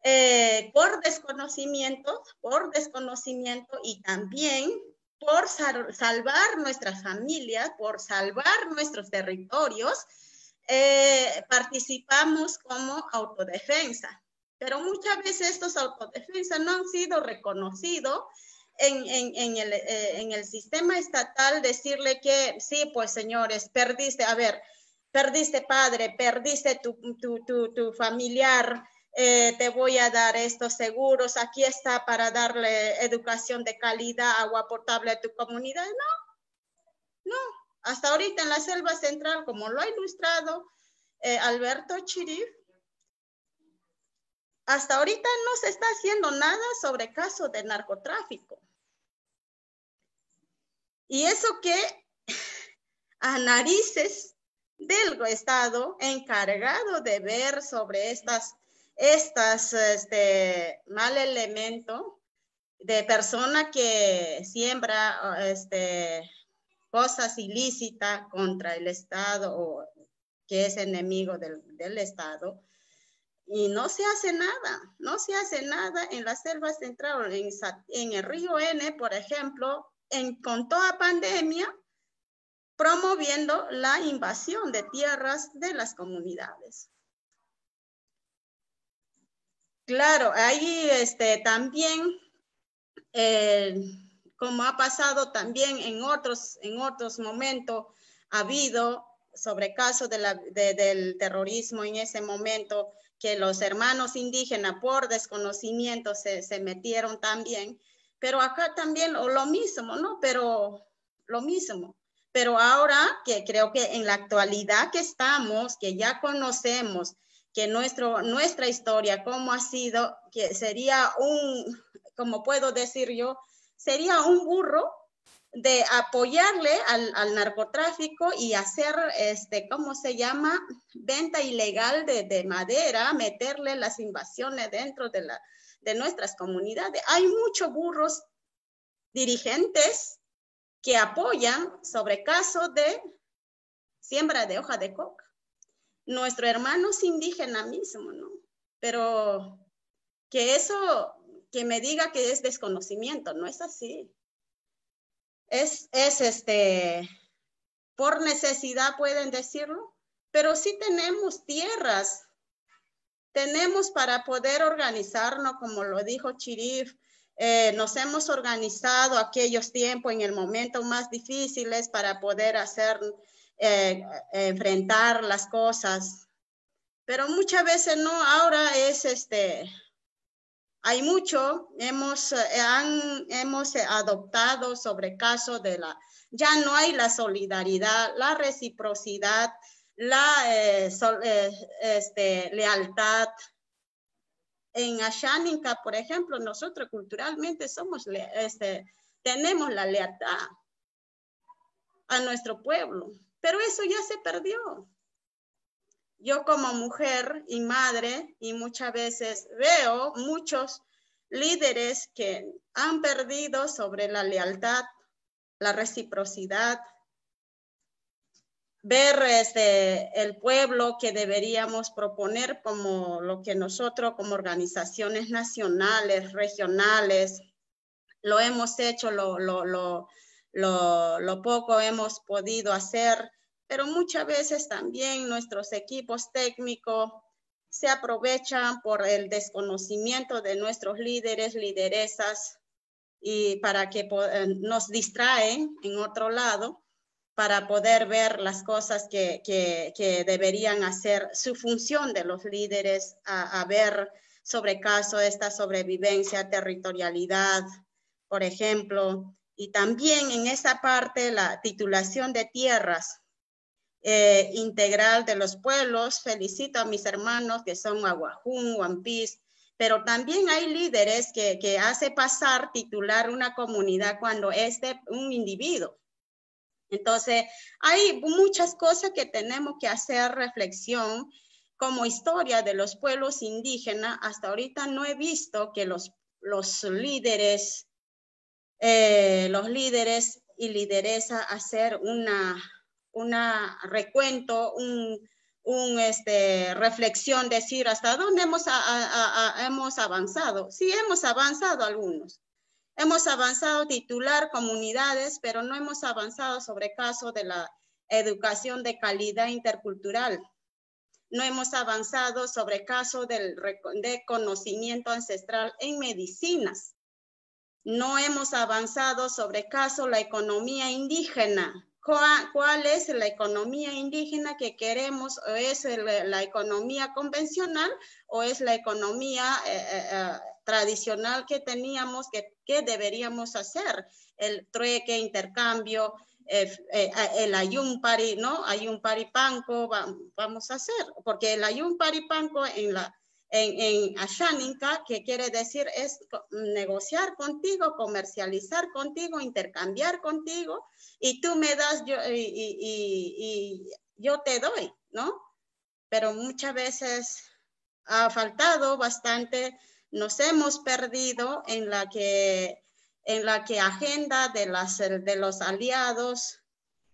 eh, por desconocimiento, por desconocimiento y también por salvar nuestras familias, por salvar nuestros territorios, eh, participamos como autodefensa. Pero muchas veces estos autodefensas no han sido reconocidos en, el, eh, en, el, sistema estatal, decirle que sí, pues señores, perdiste, a ver, perdiste padre, perdiste tu, tu, tu, tu familiar, eh, te voy a dar estos seguros, aquí está para darle educación de calidad, agua potable a tu comunidad. No, no, hasta ahorita en la selva central, como lo ha ilustrado eh, Alberto Chirif, hasta ahorita no se está haciendo nada sobre casos de narcotráfico. Y eso que a narices del Estado encargado de ver sobre estas, estas este, mal elemento de persona que siembra este, cosas ilícitas contra el Estado o que es enemigo del, del Estado, y no se hace nada, no se hace nada en la selva central, en, en el río N, por ejemplo, en, con toda pandemia, promoviendo la invasión de tierras de las comunidades. Claro, ahí este, también, eh, como ha pasado también en otros, en otros momentos, ha habido sobre caso de del terrorismo en ese momento, que los hermanos indígenas por desconocimiento se, se metieron también, pero acá también lo mismo, ¿no? Pero lo mismo. Pero ahora que creo que en la actualidad que estamos, que ya conocemos nuestro, nuestra historia, cómo ha sido, que sería un, como puedo decir yo, sería un burro de apoyarle al, narcotráfico y hacer, este, ¿cómo se llama? Venta ilegal de, madera, meterle las invasiones dentro de, la, de nuestras comunidades. Hay muchos burros dirigentes que apoyan sobre caso de siembra de hoja de coca. Nuestro hermano es indígena mismo, ¿no? Pero que eso, que me diga que es desconocimiento, no es así es, este, por necesidad pueden decirlo, pero sí tenemos tierras, tenemos para poder organizarnos, como lo dijo Chirif, eh, nos hemos organizado aquellos tiempos en el momento más difíciles para poder hacer, eh, enfrentar las cosas. Pero muchas veces no, ahora es este, hay mucho, hemos, eh, han, hemos adoptado sobre caso de la, ya no hay la solidaridad, la reciprocidad, la eh, eh, este, lealtad. En Ashaninka, por ejemplo, nosotros culturalmente somos, este, tenemos la lealtad a nuestro pueblo, pero eso ya se perdió. Yo como mujer y madre, y muchas veces veo muchos líderes que han perdido sobre la lealtad, la reciprocidad, ver el pueblo que deberíamos proponer como lo que nosotros como organizaciones nacionales, regionales, lo hemos hecho, lo, lo, lo poco hemos podido hacer pero muchas veces también nuestros equipos técnicos se aprovechan por el desconocimiento de nuestros líderes, lideresas, y para que eh, nos distraen en otro lado para poder ver las cosas que, que, deberían hacer su función de los líderes, a, a ver sobre caso esta sobrevivencia, territorialidad, por ejemplo, y también en esa parte la titulación de tierras eh, integral de los pueblos. Felicito a mis hermanos que son Aguajún, Wampis, pero también hay líderes que, que hace pasar titular una comunidad cuando es de un individuo. Entonces, hay muchas cosas que tenemos que hacer reflexión como historia de los pueblos indígenas. Hasta ahorita no he visto que los, los líderes, eh, los líderes y lideresa hacer una, una recuento, un, un este, reflexión, decir hasta dónde hemos, avanzado. Sí, hemos avanzado algunos. Hemos avanzado titular comunidades, pero no hemos avanzado sobre caso de la educación de calidad intercultural. No hemos avanzado sobre caso del, de conocimiento ancestral en medicinas. No hemos avanzado sobre caso la economía indígena. ¿Cuál, es la economía indígena que queremos? ¿O es la economía convencional o es la economía eh, eh, eh, tradicional que teníamos, que, deberíamos hacer, el trueque, intercambio, el ayun pari, ¿no? Ayun paripanco, vamos a hacer, porque el ayun paripanco en la en, en Ashaninka, que quiere decir es negociar contigo, comercializar contigo, intercambiar contigo, y tú me das y, y yo te doy, ¿no? Pero muchas veces ha faltado bastante nos hemos perdido en la que, en la que agenda de, las, de los aliados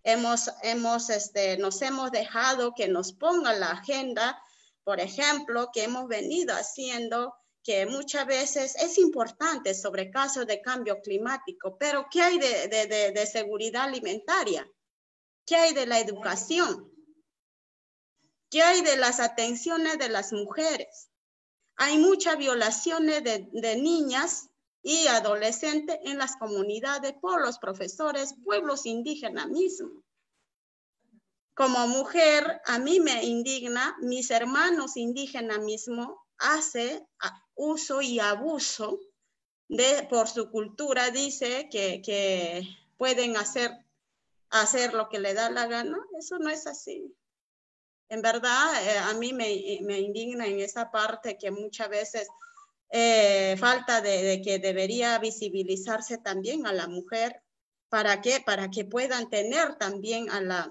hemos, hemos, este, nos hemos dejado que nos ponga la agenda, por ejemplo, que hemos venido haciendo que muchas veces es importante sobre casos de cambio climático, pero ¿qué hay de, seguridad alimentaria? ¿Qué hay de la educación? ¿Qué hay de las atenciones de las mujeres? Hay muchas violaciones de, niñas y adolescentes en las comunidades por los profesores, pueblos indígenas mismos. Como mujer, a mí me indigna, mis hermanos indígenas mismos hacen uso y abuso de, por su cultura, dice que, que pueden hacer, hacer lo que le da la gana. Eso no es así. En verdad, eh, a mí me, indigna en esa parte que muchas veces eh, falta de, que debería visibilizarse también a la mujer. ¿Para qué? Para que puedan tener también a la,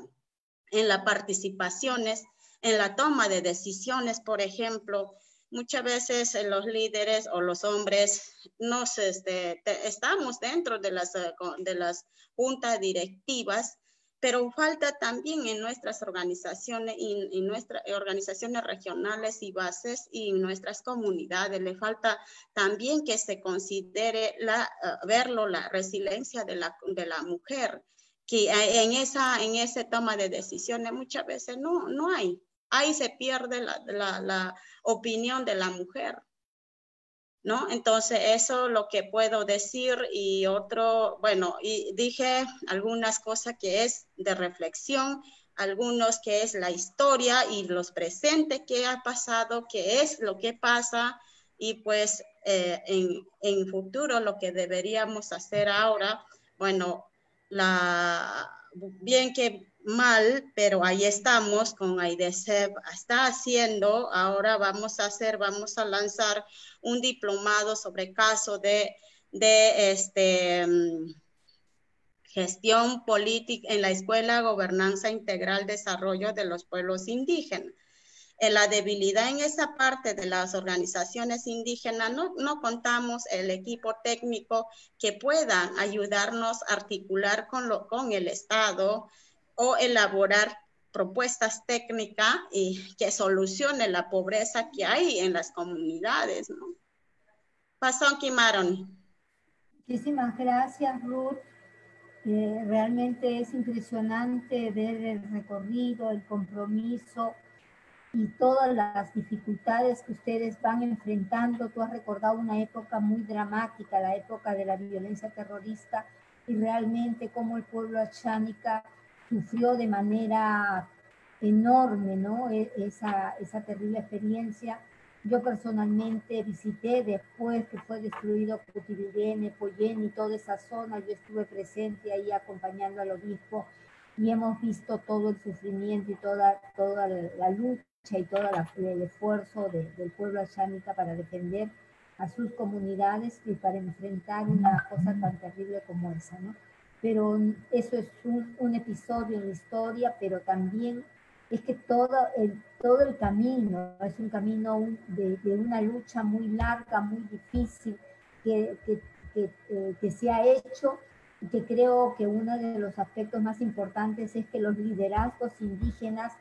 en las participaciones, en la toma de decisiones, por ejemplo, muchas veces los líderes o los hombres nos este, estamos dentro de las, de las juntas directivas pero falta también en nuestras organizaciones y en nuestras organizaciones regionales y bases y en nuestras comunidades. Le falta también que se considere la, uh, verlo, la resiliencia de la, de la mujer, que en esa, en ese toma de decisiones muchas veces no, no hay. Ahí se pierde la, la, la opinión de la mujer. ¿no? Entonces, eso es lo que puedo decir y otro, bueno, y dije algunas cosas que es de reflexión, algunos que es la historia y los presentes que ha pasado, que es lo que pasa y pues eh, en, en futuro lo que deberíamos hacer ahora, bueno, la, bien que mal, pero ahí estamos con AIDESEP, está haciendo, ahora vamos a hacer, vamos a lanzar un diplomado sobre caso de, de este, mm, gestión política en la Escuela Gobernanza Integral Desarrollo de los Pueblos Indígenas. La debilidad en esa parte de las organizaciones indígenas, no, no contamos el equipo técnico que pueda ayudarnos a articular con, lo, con el Estado, o elaborar propuestas técnicas y que solucione la pobreza que hay en las comunidades, ¿no? Pasó Kimaron. Muchísimas gracias, Ruth. Eh, realmente es impresionante ver el recorrido, el compromiso y todas las dificultades que ustedes van enfrentando. Tú has recordado una época muy dramática, la época de la violencia terrorista, y realmente cómo el pueblo achánica sufrió de manera enorme, ¿no? E, esa, esa terrible experiencia Yo personalmente visité después que fue destruido Cutivirene, Poyen y toda esa zona. Yo estuve presente ahí acompañando al obispo y hemos visto todo el sufrimiento y toda, toda la lucha y todo el esfuerzo del pueblo ashámita para defender a sus comunidades y para enfrentar una cosa tan terrible como esa, ¿no? Pero eso es un, un episodio en la historia, pero también es que todo el, todo el camino es un camino de, de una lucha muy larga, muy difícil, que, que, que, eh, que se ha hecho y que creo que uno de los aspectos más importantes es que los liderazgos indígenas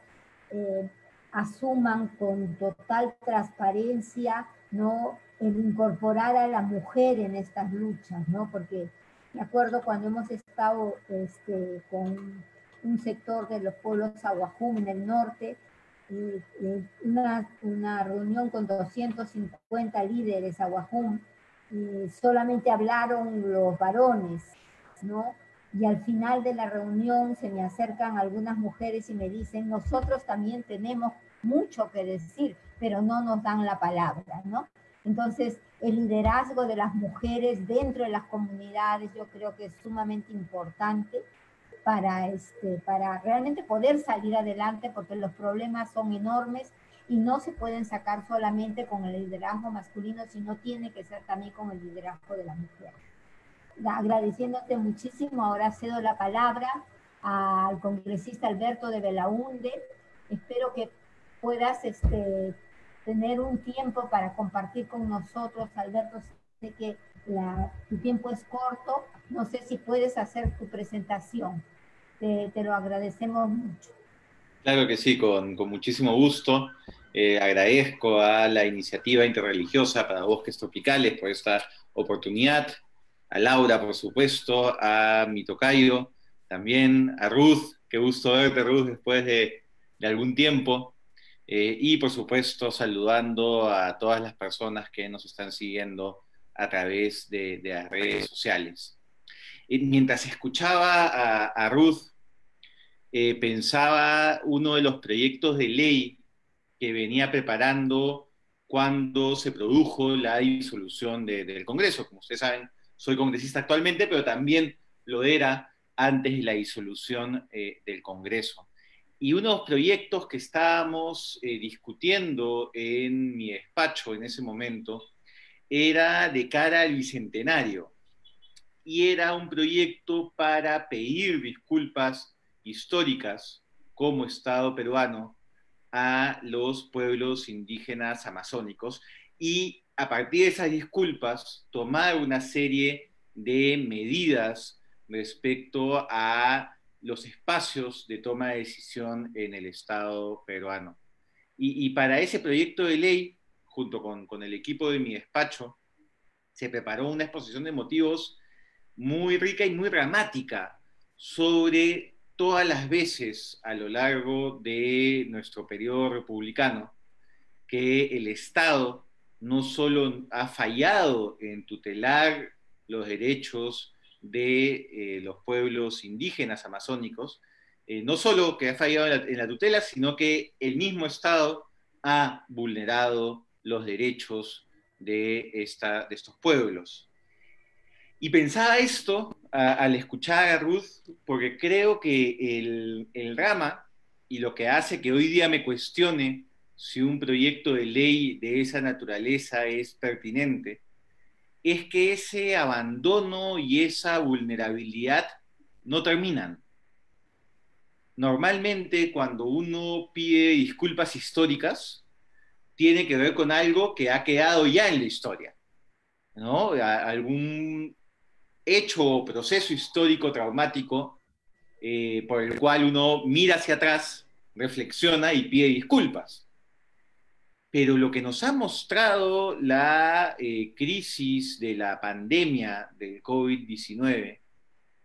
eh, asuman con total transparencia ¿no? el incorporar a la mujer en estas luchas, ¿no? porque me acuerdo cuando hemos estado este, con un sector de los pueblos Aguajum en el norte, una, una, reunión con 250 líderes Aguajum, y solamente hablaron los varones, ¿no? Y al final de la reunión se me acercan algunas mujeres y me dicen, nosotros también tenemos mucho que decir, pero no nos dan la palabra, ¿no? Entonces, el liderazgo de las mujeres dentro de las comunidades yo creo que es sumamente importante para, este, para realmente poder salir adelante porque los problemas son enormes y no se pueden sacar solamente con el liderazgo masculino, sino tiene que ser también con el liderazgo de la mujer. Agradeciéndote muchísimo, ahora cedo la palabra al congresista Alberto de Belaunde. Espero que puedas este, tener un tiempo para compartir con nosotros, Alberto. Sé que tu tiempo es corto, no sé si puedes hacer tu presentación te, lo agradecemos mucho. Claro que sí, con, con muchísimo gusto. Eh, agradezco a la iniciativa interreligiosa para bosques tropicales por esta oportunidad, a Laura, por supuesto, a mi tocayo, también a Ruth, qué gusto verte, Ruth, después de, algún tiempo, eh, y por supuesto saludando a todas las personas que nos están siguiendo a través de, las redes sociales. Y mientras escuchaba a, a Ruth eh, pensaba uno de los proyectos de ley que venía preparando cuando se produjo la disolución del Congreso. Como ustedes saben, soy congresista actualmente, pero también lo era antes de la disolución eh, del Congreso. Y uno de los proyectos que estábamos eh, discutiendo en mi despacho en ese momento era de cara al Bicentenario. Y era un proyecto para pedir disculpas históricas como Estado peruano a los pueblos indígenas amazónicos y a partir de esas disculpas tomar una serie de medidas respecto a los espacios de toma de decisión en el Estado peruano. Y, para ese proyecto de ley, junto con, con el equipo de mi despacho, se preparó una exposición de motivos muy rica y muy dramática sobre todas las veces a lo largo de nuestro periodo republicano que el Estado no solo ha fallado en tutelar los derechos de eh, los pueblos indígenas amazónicos, eh, no solo que ha fallado en la, tutela, sino que el mismo Estado ha vulnerado los derechos de, esta, de estos pueblos. Y pensaba esto al escuchar a Ruth, porque creo que el, el rama y lo que hace que hoy día me cuestione si un proyecto de ley de esa naturaleza es pertinente, es que ese abandono y esa vulnerabilidad no terminan. Normalmente cuando uno pide disculpas históricas, tiene que ver con algo que ha quedado ya en la historia, ¿no? Algún hecho o proceso histórico traumático eh, por el cual uno mira hacia atrás, reflexiona y pide disculpas. Pero lo que nos ha mostrado la eh, crisis de la pandemia del COVID-19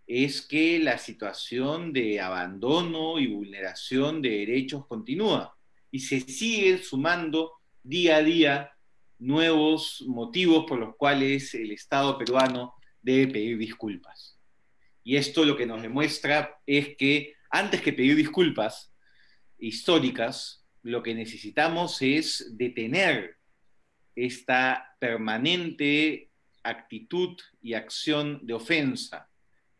es que la situación de abandono y vulneración de derechos continúa y se siguen sumando día a día nuevos motivos por los cuales el Estado peruano debe pedir disculpas. Y esto lo que nos demuestra es que antes que pedir disculpas históricas, lo que necesitamos es detener esta permanente actitud y acción de ofensa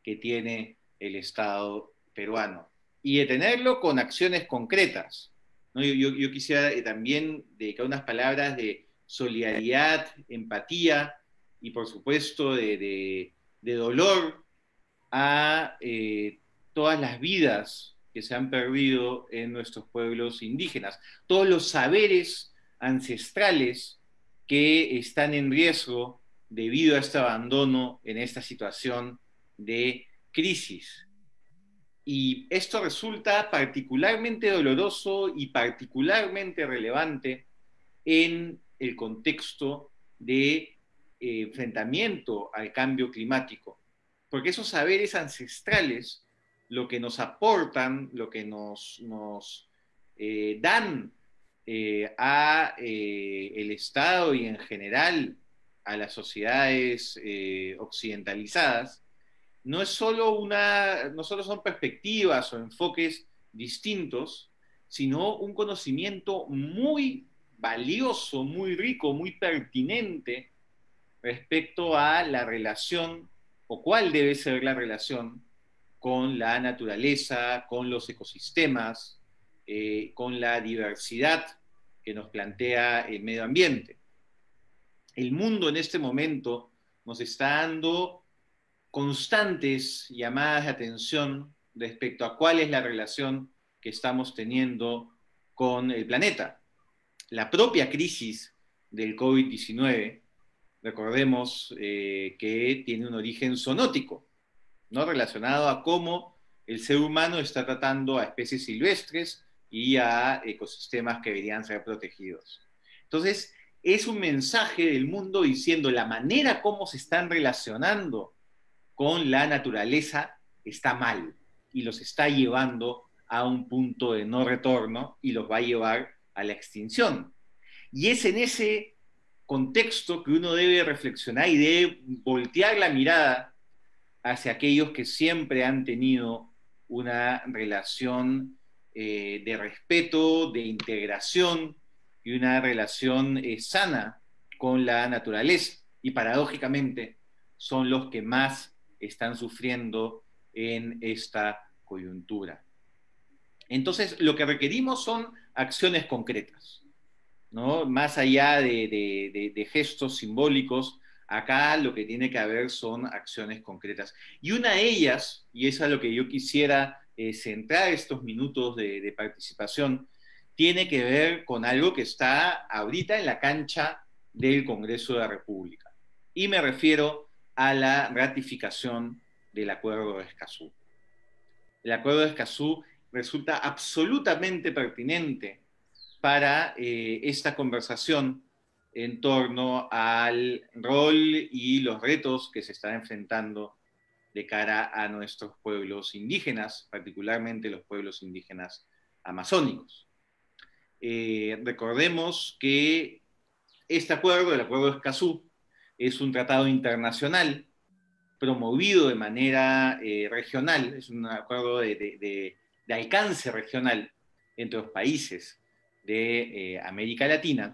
que tiene el Estado peruano y detenerlo con acciones concretas. Yo, quisiera eh, también dedicar unas palabras de solidaridad, empatía y por supuesto de, dolor a eh, todas las vidas que se han perdido en nuestros pueblos indígenas, todos los saberes ancestrales que están en riesgo debido a este abandono en esta situación de crisis. Y esto resulta particularmente doloroso y particularmente relevante en el contexto de eh, enfrentamiento al cambio climático, porque esos saberes ancestrales lo que nos aportan, lo que nos, eh, dan eh, a el Estado y en general a las sociedades occidentalizadas, no es solo una, no solo son perspectivas o enfoques distintos, sino un conocimiento muy valioso, muy rico, muy pertinente respecto a la relación o cuál debe ser la relación con la naturaleza, con los ecosistemas, eh, con la diversidad que nos plantea el medio ambiente. El mundo en este momento nos está dando constantes llamadas de atención respecto a cuál es la relación que estamos teniendo con el planeta. La propia crisis del COVID-19, recordemos eh, que tiene un origen zoonótico, ¿no? relacionado a cómo el ser humano está tratando a especies silvestres y a ecosistemas que deberían ser protegidos. Entonces, es un mensaje del mundo diciendo la manera como se están relacionando con la naturaleza está mal y los está llevando a un punto de no retorno y los va a llevar a la extinción. Y es en ese contexto que uno debe reflexionar y debe voltear la mirada hacia aquellos que siempre han tenido una relación eh, de respeto, de integración y una relación eh, sana con la naturaleza. Y paradójicamente son los que más están sufriendo en esta coyuntura. Entonces, lo que requerimos son acciones concretas, ¿no? Más allá de, gestos simbólicos, acá lo que tiene que haber son acciones concretas. Y una de ellas, y es a lo que yo quisiera eh, centrar estos minutos de participación, tiene que ver con algo que está ahorita en la cancha del Congreso de la República. Y me refiero a la ratificación del Acuerdo de Escazú. El Acuerdo de Escazú resulta absolutamente pertinente para eh, esta conversación en torno al rol y los retos que se están enfrentando de cara a nuestros pueblos indígenas, particularmente los pueblos indígenas amazónicos. Eh, recordemos que este acuerdo, el acuerdo de Escazú, es un tratado internacional promovido de manera eh, regional, es un acuerdo de, alcance regional entre los países de eh, América Latina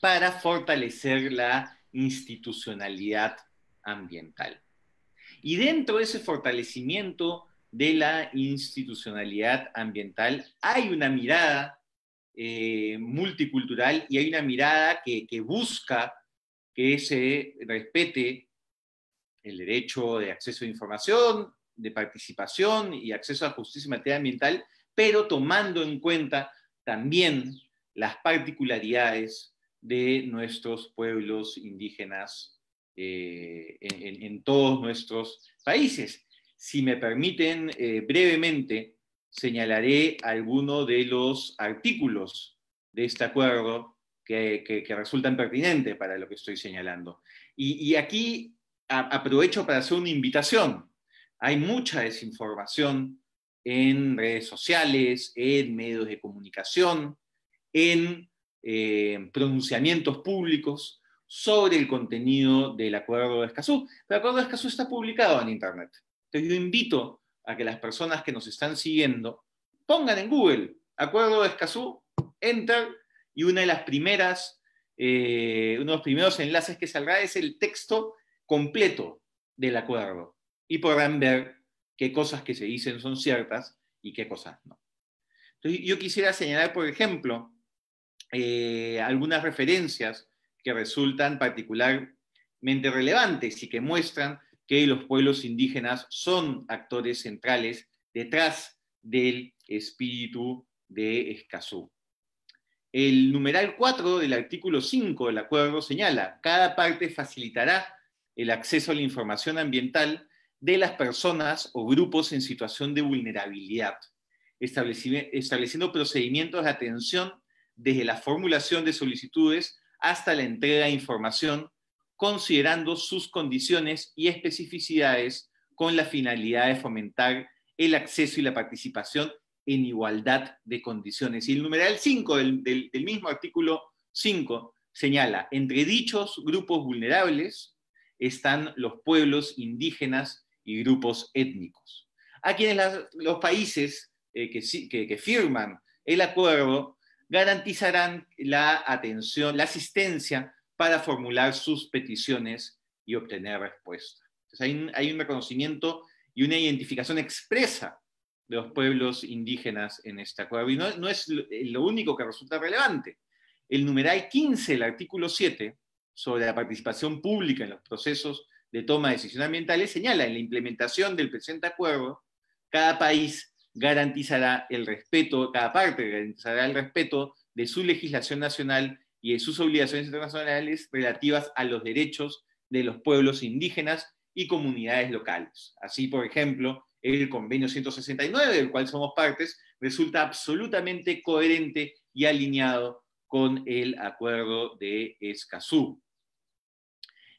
para fortalecer la institucionalidad ambiental. Y dentro de ese fortalecimiento de la institucionalidad ambiental hay una mirada eh, multicultural y hay una mirada que, busca que se respete el derecho de acceso a información, de participación y acceso a justicia en materia ambiental, pero tomando en cuenta también las particularidades de nuestros pueblos indígenas eh, en, todos nuestros países. Si me permiten, eh, brevemente señalaré algunos de los artículos de este acuerdo que, resultan pertinentes para lo que estoy señalando. Y, aquí aprovecho para hacer una invitación. Hay mucha desinformación en redes sociales, en medios de comunicación, en eh, pronunciamientos públicos sobre el contenido del Acuerdo de Escazú. El Acuerdo de Escazú está publicado en Internet. Entonces yo invito a que las personas que nos están siguiendo pongan en Google Acuerdo de Escazú, enter y una de las primeras eh, uno de los primeros enlaces que saldrá es el texto completo del acuerdo y podrán ver qué cosas que se dicen son ciertas y qué cosas no. Yo quisiera señalar, por ejemplo, eh, algunas referencias que resultan particularmente relevantes y que muestran que los pueblos indígenas son actores centrales detrás del espíritu de Escazú. El numeral 4 del artículo 5 del acuerdo señala, cada parte facilitará el acceso a la información ambiental de las personas o grupos en situación de vulnerabilidad, estableciendo procedimientos de atención desde la formulación de solicitudes hasta la entrega de información, considerando sus condiciones y especificidades con la finalidad de fomentar el acceso y la participación en igualdad de condiciones. Y el numeral 5 del, mismo artículo 5 señala, entre dichos grupos vulnerables están los pueblos indígenas y grupos étnicos, a quienes los países eh, que, que firman el acuerdo garantizarán la atención, la asistencia para formular sus peticiones y obtener respuesta. Entonces hay un, reconocimiento y una identificación expresa de los pueblos indígenas en este acuerdo. Y no, es lo, único que resulta relevante. El numeral 15 del artículo 7 sobre la participación pública en los procesos de toma de decisiones ambientales señala en la implementación del presente acuerdo, cada país garantizará el respeto, cada parte garantizará el respeto de su legislación nacional y de sus obligaciones internacionales relativas a los derechos de los pueblos indígenas y comunidades locales. Así, por ejemplo, el convenio 169, del cual somos partes, resulta absolutamente coherente y alineado con el acuerdo de Escazú.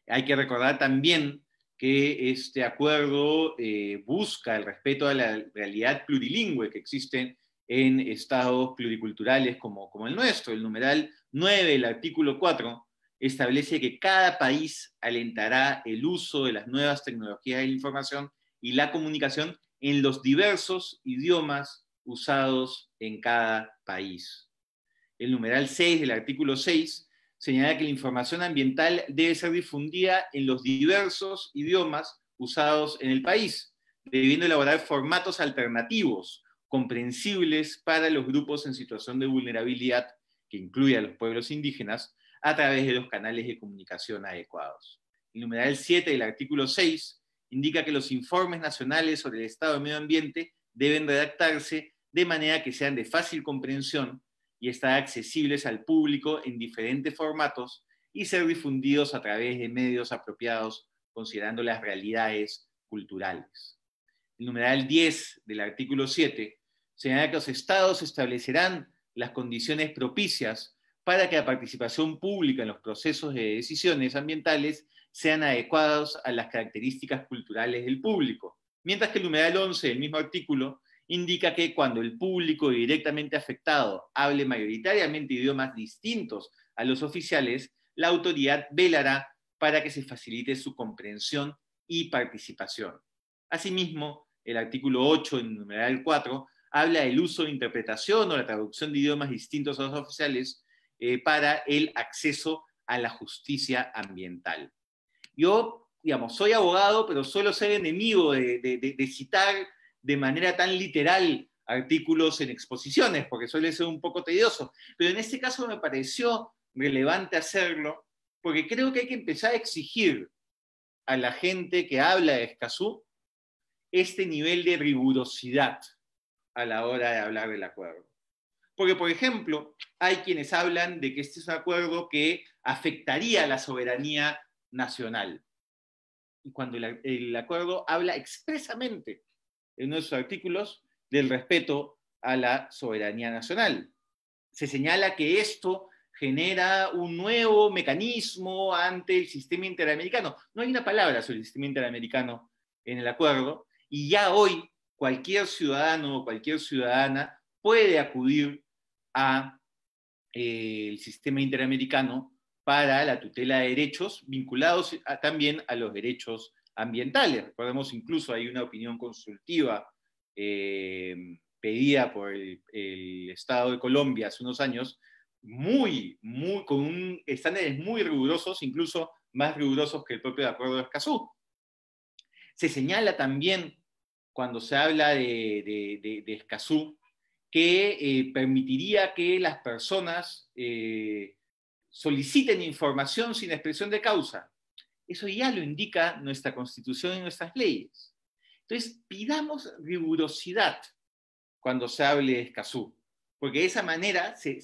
Hay que recordar también que este acuerdo eh, busca el respeto a la realidad plurilingüe que existe en estados pluriculturales como, el nuestro. El numeral 9 el artículo 4 establece que cada país alentará el uso de las nuevas tecnologías de la información y la comunicación en los diversos idiomas usados en cada país. El numeral 6 del artículo 6 señala que la información ambiental debe ser difundida en los diversos idiomas usados en el país, debiendo elaborar formatos alternativos, comprensibles para los grupos en situación de vulnerabilidad, que incluye a los pueblos indígenas, a través de los canales de comunicación adecuados. El numeral 7 del artículo 6 indica que los informes nacionales sobre el estado del medio ambiente deben redactarse de manera que sean de fácil comprensión y estar accesibles al público en diferentes formatos y ser difundidos a través de medios apropiados considerando las realidades culturales. El numeral 10 del artículo 7 señala que los estados establecerán las condiciones propicias para que la participación pública en los procesos de decisiones ambientales sean adecuados a las características culturales del público. Mientras que el numeral 11 del mismo artículo indica que cuando el público directamente afectado hable mayoritariamente idiomas distintos a los oficiales, la autoridad velará para que se facilite su comprensión y participación. Asimismo, el artículo 8, en numeral 4, habla del uso de interpretación o la traducción de idiomas distintos a los oficiales eh, para el acceso a la justicia ambiental. Yo, digamos, soy abogado, pero suelo ser enemigo de citar de manera tan literal artículos en exposiciones, porque suele ser un poco tedioso. Pero en este caso me pareció relevante hacerlo, porque creo que hay que empezar a exigir a la gente que habla de Escazú este nivel de rigurosidad a la hora de hablar del acuerdo. Porque, por ejemplo, hay quienes hablan de que este es un acuerdo que afectaría la soberanía nacional. Y cuando el, el acuerdo habla expresamente en uno de sus artículos del respeto a la soberanía nacional. Se señala que esto genera un nuevo mecanismo ante el sistema interamericano. No hay una palabra sobre el sistema interamericano en el acuerdo y ya hoy cualquier ciudadano o cualquier ciudadana puede acudir al eh, sistema interamericano para la tutela de derechos vinculados también a los derechos ambientales. Recordemos incluso hay una opinión consultiva eh, pedida por el, Estado de Colombia hace unos años muy, muy, con estándares muy rigurosos, incluso más rigurosos que el propio Acuerdo de Escazú. Se señala también, cuando se habla de, Escazú, que eh, permitiría que las personas eh, soliciten información sin expresión de causa. Eso ya lo indica nuestra Constitución y nuestras leyes. Entonces, pidamos rigurosidad cuando se hable de Escazú, porque de esa manera se,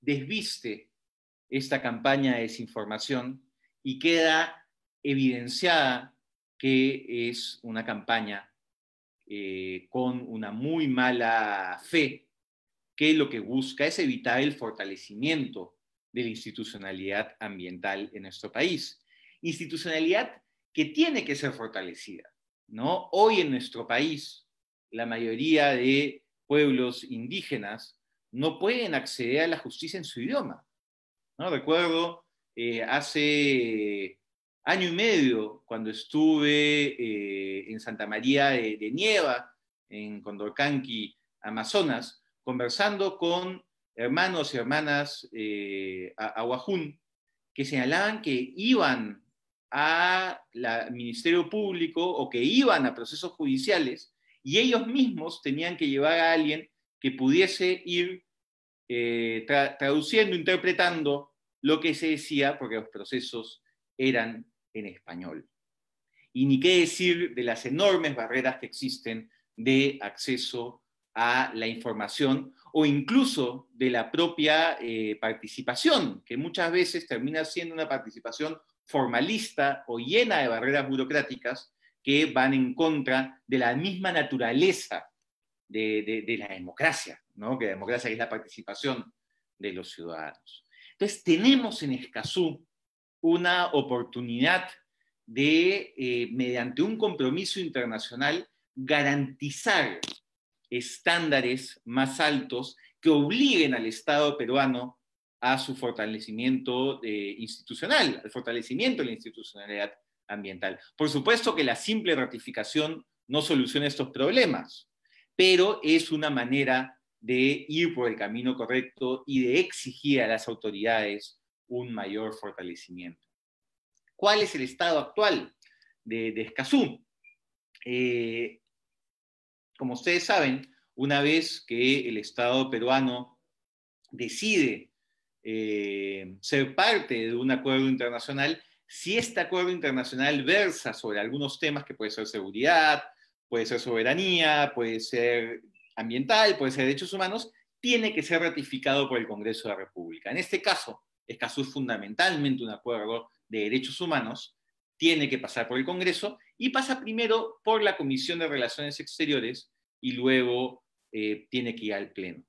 desviste esta campaña de desinformación y queda evidenciada que es una campaña eh, con una muy mala fe, que lo que busca es evitar el fortalecimiento de la institucionalidad ambiental en nuestro país. Institucionalidad que tiene que ser fortalecida. ¿no? Hoy en nuestro país, la mayoría de pueblos indígenas no pueden acceder a la justicia en su idioma. ¿no? Recuerdo eh, hace año y medio, cuando estuve eh, en Santa María de, Nieva, en Condorcanqui, Amazonas, conversando con hermanos y hermanas eh, aguajún, que señalaban que iban al Ministerio Público o que iban a procesos judiciales y ellos mismos tenían que llevar a alguien que pudiese ir eh, traduciendo, interpretando lo que se decía, porque los procesos eran en español. Y ni qué decir de las enormes barreras que existen de acceso a la información o incluso de la propia eh, participación, que muchas veces termina siendo una participación formalista o llena de barreras burocráticas que van en contra de la misma naturaleza de, la democracia, ¿no? que la democracia es la participación de los ciudadanos. Entonces, tenemos en Escazú una oportunidad de, eh, mediante un compromiso internacional, garantizar estándares más altos que obliguen al Estado peruano a su fortalecimiento eh, institucional, al fortalecimiento de la institucionalidad ambiental. Por supuesto que la simple ratificación no soluciona estos problemas, pero es una manera de ir por el camino correcto y de exigir a las autoridades un mayor fortalecimiento. ¿Cuál es el estado actual de, Escazú? Eh, como ustedes saben, una vez que el Estado peruano decide eh, ser parte de un acuerdo internacional, si este acuerdo internacional versa sobre algunos temas que puede ser seguridad, puede ser soberanía, puede ser ambiental, puede ser derechos humanos, tiene que ser ratificado por el Congreso de la República. En este caso, Escazú es fundamentalmente un acuerdo de derechos humanos, tiene que pasar por el Congreso y pasa primero por la Comisión de Relaciones Exteriores y luego eh, tiene que ir al Pleno.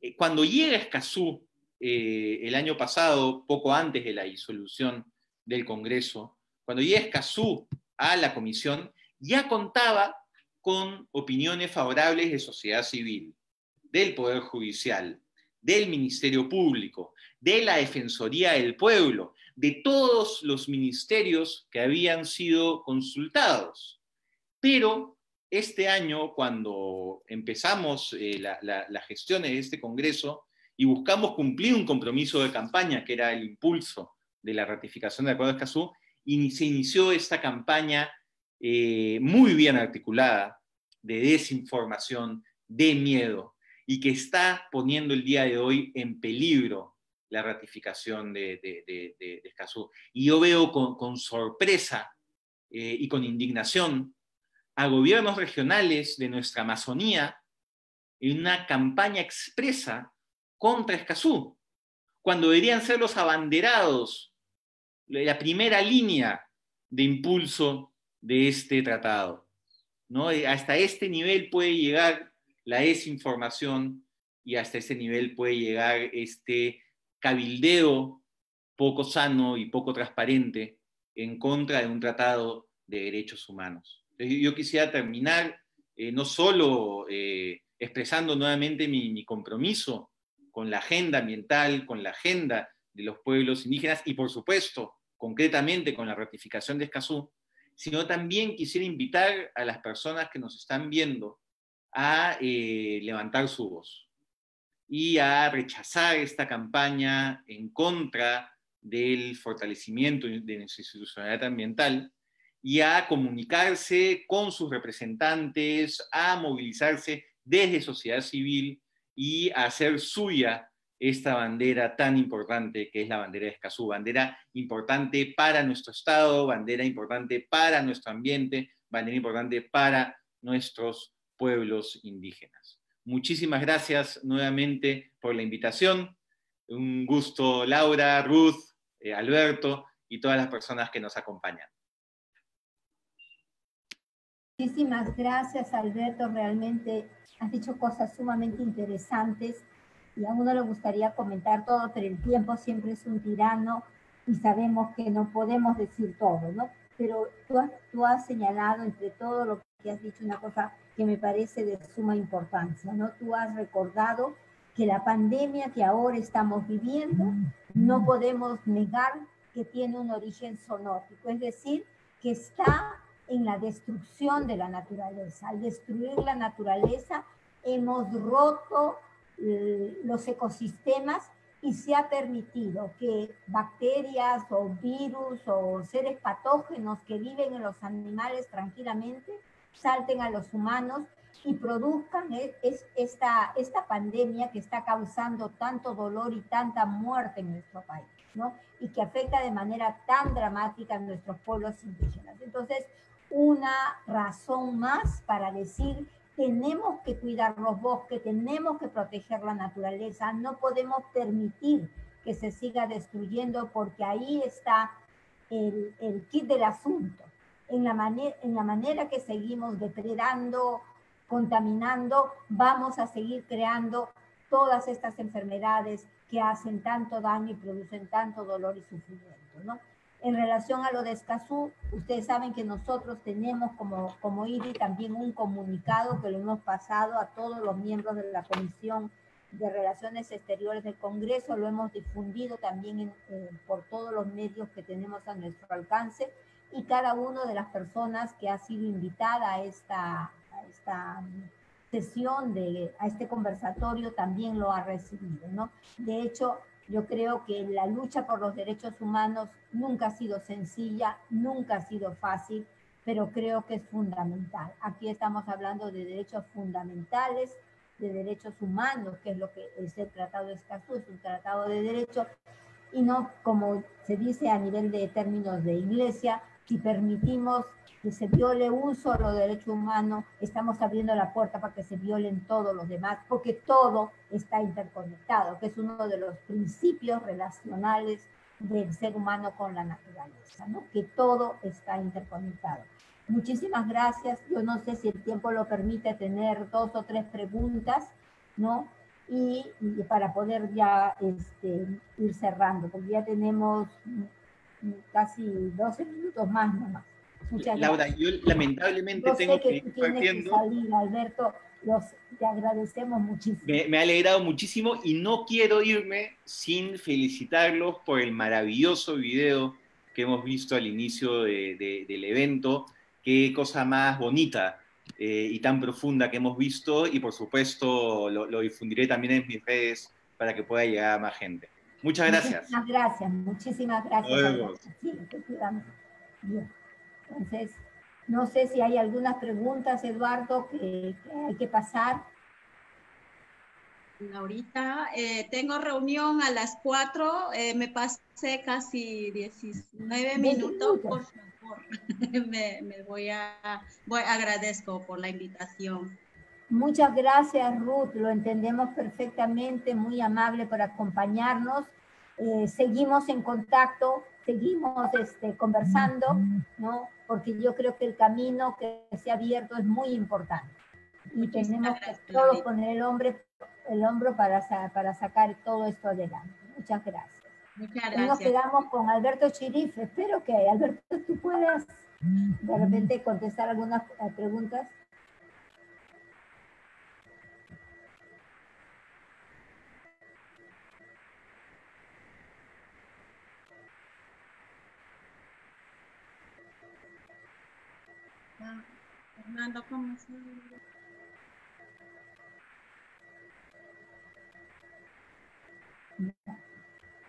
Eh, cuando llega Escazú eh, el año pasado, poco antes de la disolución del Congreso, cuando llega Escazú a la Comisión, ya contaba con opiniones favorables de sociedad civil, del Poder Judicial, del Ministerio Público, de la Defensoría del Pueblo, de todos los ministerios que habían sido consultados. Pero este año, cuando empezamos eh, la, gestiones de este Congreso y buscamos cumplir un compromiso de campaña, que era el impulso de la ratificación del Acuerdo de Escazú, se inició esta campaña eh, muy bien articulada de desinformación, de miedo, y que está poniendo el día de hoy en peligro la ratificación de, de, Escazú. Y yo veo con, sorpresa eh, y con indignación a gobiernos regionales de nuestra Amazonía en una campaña expresa contra Escazú, cuando deberían ser los abanderados, la primera línea de impulso de este tratado. ¿no? Hasta este nivel puede llegar la desinformación y hasta este nivel puede llegar este cabildeo poco sano y poco transparente en contra de un tratado de derechos humanos. Yo quisiera terminar eh, no solo eh, expresando nuevamente mi, mi compromiso con la agenda ambiental, con la agenda de los pueblos indígenas y por supuesto, concretamente con la ratificación de Escazú, sino también quisiera invitar a las personas que nos están viendo a eh, levantar su voz. Y a rechazar esta campaña en contra del fortalecimiento de nuestra institucionalidad ambiental y a comunicarse con sus representantes, a movilizarse desde sociedad civil y a hacer suya esta bandera tan importante que es la bandera de Escazú, bandera importante para nuestro Estado, bandera importante para nuestro ambiente, bandera importante para nuestros pueblos indígenas. Muchísimas gracias nuevamente por la invitación. Un gusto, Laura, Ruth, eh, Alberto y todas las personas que nos acompañan. Muchísimas gracias, Alberto. Realmente has dicho cosas sumamente interesantes y a uno le gustaría comentar todo, pero el tiempo siempre es un tirano y sabemos que no podemos decir todo, ¿no? Pero tú has, tú has señalado entre todo lo que has dicho una cosa que me parece de suma importancia, ¿no? Tú has recordado que la pandemia que ahora estamos viviendo no podemos negar que tiene un origen sonótico, es decir, que está en la destrucción de la naturaleza. Al destruir la naturaleza hemos roto eh, los ecosistemas y se ha permitido que bacterias o virus o seres patógenos que viven en los animales tranquilamente salten a los humanos y produzcan e, esta, esta pandemia que está causando tanto dolor y tanta muerte en nuestro país, ¿no? Y que afecta de manera tan dramática a nuestros pueblos indígenas. Entonces, una razón más para decir tenemos que cuidar los bosques, tenemos que proteger la naturaleza, no podemos permitir que se siga destruyendo porque ahí está el, el kit del asunto. En la, manera, en la manera que seguimos depredando, contaminando, vamos a seguir creando todas estas enfermedades que hacen tanto daño y producen tanto dolor y sufrimiento. ¿no? En relación a lo de Escazú, ustedes saben que nosotros tenemos como, como IRI también un comunicado que lo hemos pasado a todos los miembros de la Comisión de Relaciones Exteriores del Congreso, lo hemos difundido también eh, por todos los medios que tenemos a nuestro alcance y cada una de las personas que ha sido invitada a esta, a esta sesión, de, a este conversatorio, también lo ha recibido. ¿no? De hecho, yo creo que la lucha por los derechos humanos nunca ha sido sencilla, nunca ha sido fácil, pero creo que es fundamental. Aquí estamos hablando de derechos fundamentales, de derechos humanos, que es lo que es el Tratado de Escazú, es un tratado de derechos, y no como se dice a nivel de términos de iglesia, si permitimos que se viole un solo derecho humano, estamos abriendo la puerta para que se violen todos los demás, porque todo está interconectado, que es uno de los principios relacionales del ser humano con la naturaleza, ¿no? que todo está interconectado. Muchísimas gracias. Yo no sé si el tiempo lo permite tener dos o tres preguntas, ¿no? Y, para poder ya este, ir cerrando, porque ya tenemos casi 12 minutos más nomás. Laura, yo lamentablemente tengo que, ir partiendo. Alberto, los, te agradecemos muchísimo. Me, ha alegrado muchísimo y no quiero irme sin felicitarlos por el maravilloso video que hemos visto al inicio del evento. Qué cosa más bonita eh, y tan profunda que hemos visto y por supuesto lo, difundiré también en mis redes para que pueda llegar a más gente. Muchas gracias. Muchísimas gracias, muchísimas gracias. Sí, Bien. Entonces, no sé si hay algunas preguntas, Eduardo, que, hay que pasar. Ahorita eh, tengo reunión a las 4, eh, me pasé casi 19 minutos, por favor. me, voy a, voy, agradezco por la invitación. Muchas gracias, Ruth, lo entendemos perfectamente, muy amable por acompañarnos. Eh, seguimos en contacto, seguimos este, conversando, ¿no? porque yo creo que el camino que se ha abierto es muy importante. Y tenemos que todos poner el, hombre, el hombro para, para sacar todo esto adelante. Muchas gracias. Muchas gracias. nos quedamos con Alberto Chirife. Espero que, Alberto, tú puedas de repente contestar algunas eh, preguntas. Fernando, ¿cómo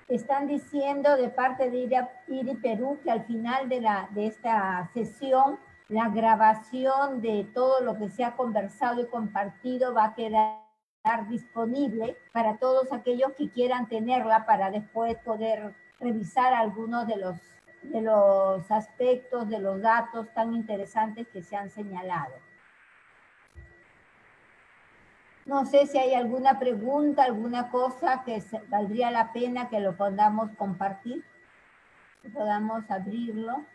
están diciendo de parte de IRI, Perú que al final de, la, de esta sesión la grabación de todo lo que se ha conversado y compartido va a quedar disponible para todos aquellos que quieran tenerla para después poder revisar algunos de los, de los aspectos, de los datos tan interesantes que se han señalado. No sé si hay alguna pregunta, alguna cosa que valdría la pena que lo podamos compartir, que podamos abrirlo.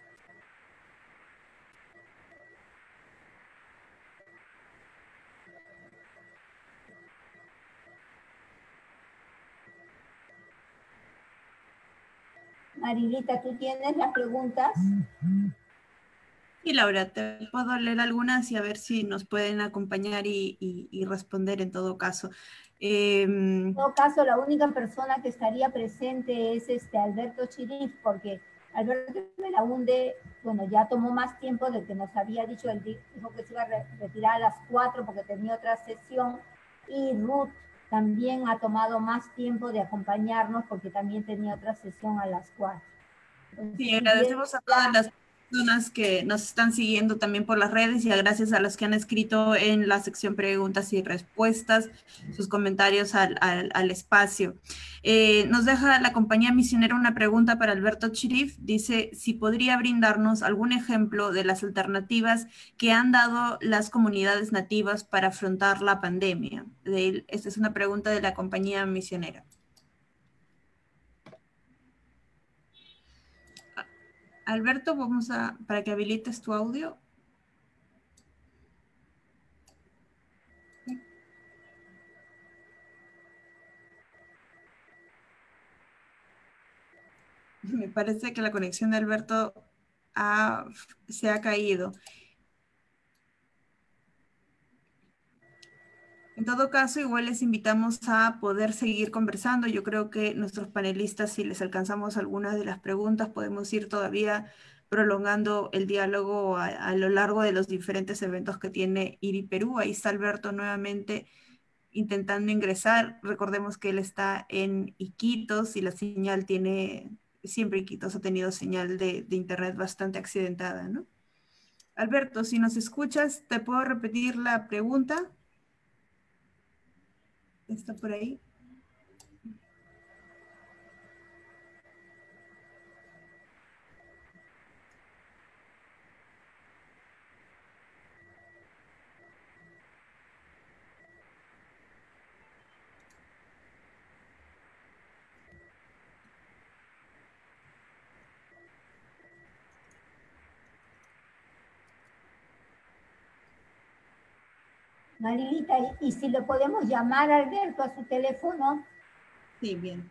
Marilita, ¿tú tienes las preguntas? Sí, Laura, te puedo leer algunas y a ver si nos pueden acompañar y, responder en todo caso. Em, en todo caso, la única persona que estaría presente es este Alberto Chirif, porque Alberto Belaunde, bueno, ya tomó más tiempo del que nos había dicho, él dijo que se iba a retirar a las cuatro porque tenía otra sesión, y Ruth también ha tomado más tiempo de acompañarnos porque también tenía otra sesión a las cuatro. sí, agradecemos a todas las personas que nos están siguiendo también por las redes y gracias a los que han escrito en la sección preguntas y respuestas sus comentarios al, al, espacio. Eh, nos deja la compañía misionera una pregunta para Alberto Chirif. Dice si podría brindarnos algún ejemplo de las alternativas que han dado las comunidades nativas para afrontar la pandemia. De, esta es una pregunta de la compañía misionera. Alberto, vamos a, para que habilites tu audio. Me parece que la conexión de Alberto se ha caído. En todo caso, igual les invitamos a poder seguir conversando. Yo creo que nuestros panelistas, si les alcanzamos algunas de las preguntas, podemos ir todavía prolongando el diálogo a, lo largo de los diferentes eventos que tiene IRI Perú. Ahí está Alberto nuevamente intentando ingresar. Recordemos que él está en Iquitos y la señal tiene, siempre Iquitos ha tenido señal de, de internet bastante accidentada, ¿no? Alberto, si nos escuchas, ¿te puedo repetir la pregunta? Está por ahí. Marilita, ¿y si lo podemos llamar Alberto a su teléfono? Sí, bien.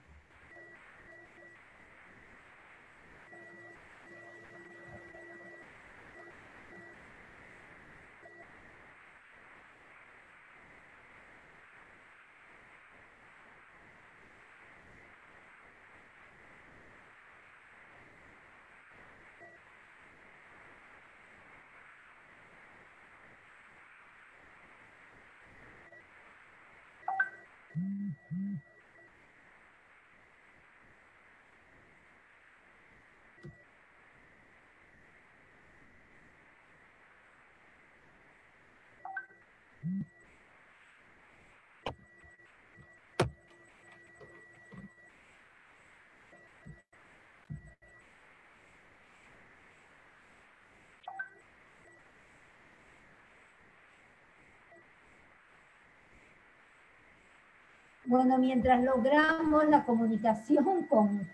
Bueno, mientras logramos la comunicación con,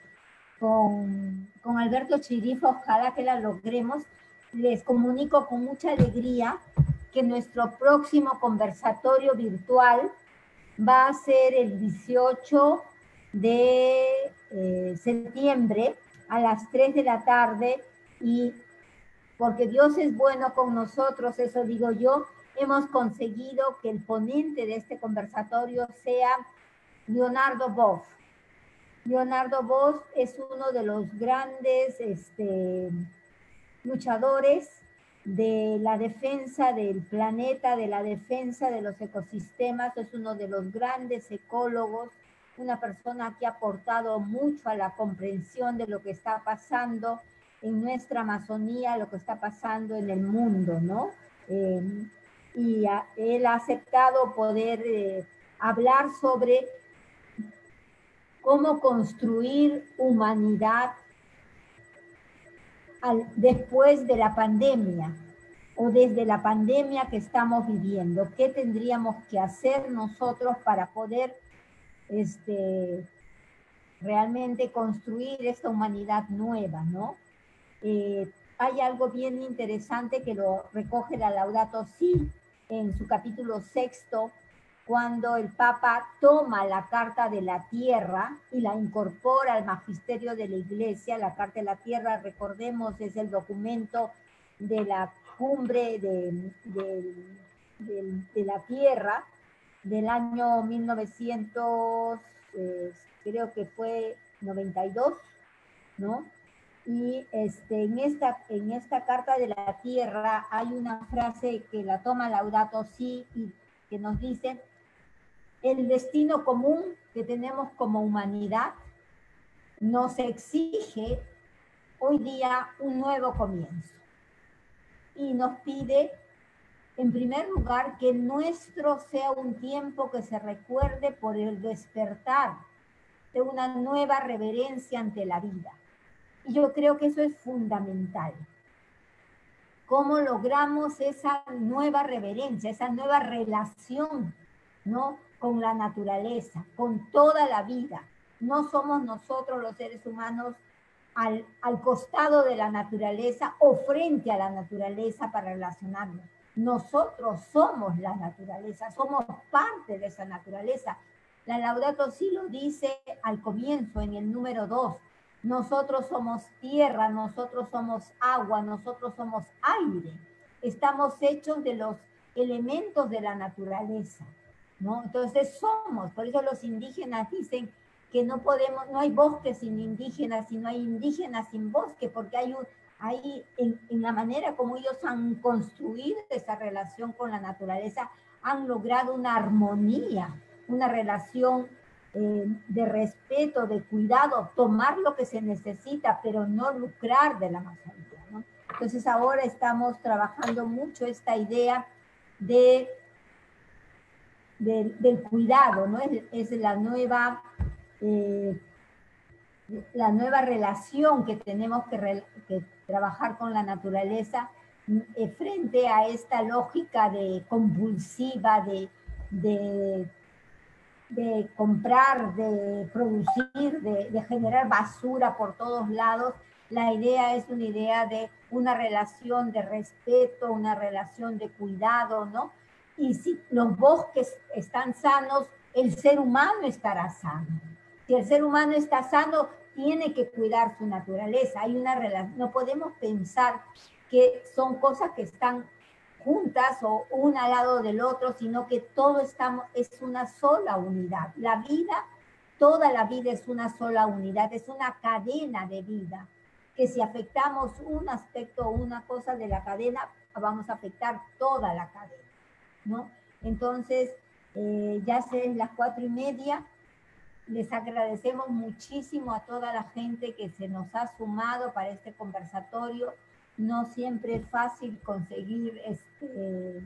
con, Alberto Chirifa, ojalá que la logremos, les comunico con mucha alegría que nuestro próximo conversatorio virtual va a ser el 18 de eh, septiembre a las 3 de la tarde y porque Dios es bueno con nosotros, eso digo yo, hemos conseguido que el ponente de este conversatorio sea Leonardo Boff. Leonardo Boff es uno de los grandes este, luchadores de la defensa del planeta, de la defensa de los ecosistemas, es uno de los grandes ecólogos, una persona que ha aportado mucho a la comprensión de lo que está pasando en nuestra Amazonía, lo que está pasando en el mundo, ¿no? Eh, y él ha aceptado poder eh, hablar sobre cómo construir humanidad después de la pandemia o desde la pandemia que estamos viviendo. ¿Qué tendríamos que hacer nosotros para poder este, realmente construir esta humanidad nueva, ¿no? Eh, hay algo bien interesante que lo recoge la Laudato Si en su capítulo sexto, cuando el Papa toma la Carta de la Tierra y la incorpora al magisterio de la Iglesia. La Carta de la Tierra, recordemos, es el documento de la cumbre de, la Tierra del año 1900, eh, creo que fue 92, ¿no? Y este, en, esta, en esta Carta de la Tierra hay una frase que la toma Laudato Si y que nos dice, el destino común que tenemos como humanidad nos exige hoy día un nuevo comienzo y nos pide, en primer lugar, que nuestro sea un tiempo que se recuerde por el despertar de una nueva reverencia ante la vida y yo creo que eso es fundamental. ¿Cómo logramos esa nueva reverencia, esa nueva relación, ¿no? Con la naturaleza, con toda la vida. No somos nosotros los seres humanos al, al, costado de la naturaleza o frente a la naturaleza para relacionarnos. Nosotros somos la naturaleza, somos parte de esa naturaleza. La Laudato sí lo dice al comienzo, en el número 2, nosotros somos tierra, nosotros somos agua, nosotros somos aire. Estamos hechos de los elementos de la naturaleza, ¿no? Entonces somos, por eso los indígenas dicen que no podemos, no hay bosque sin indígenas y no hay indígenas sin bosque, porque hay un, hay en, en la manera como ellos han construido esa relación con la naturaleza, han logrado una armonía, una relación eh, de respeto, de cuidado, tomar lo que se necesita, pero no lucrar de la Amazonía. ¿no? Entonces ahora estamos trabajando mucho esta idea de, del cuidado, ¿no? Es, la nueva... Eh, la nueva relación que tenemos que, trabajar con la naturaleza eh, frente a esta lógica de convulsiva, de, de de comprar, de producir, de, generar basura por todos lados. La idea es una idea de una relación de respeto, una relación de cuidado, ¿no? Y si los bosques están sanos, el ser humano estará sano. Si el ser humano está sano, tiene que cuidar su naturaleza. Hay una relación, no podemos pensar que son cosas que están juntas o una al lado del otro, sino que todo estamos, es una sola unidad. La vida, toda la vida es una sola unidad, es una cadena de vida, que si afectamos un aspecto o una cosa de la cadena, vamos a afectar toda la cadena, ¿no? Entonces, eh, ya sé, las cuatro y media, les agradecemos muchísimo a toda la gente que se nos ha sumado para este conversatorio no siempre es fácil conseguir este,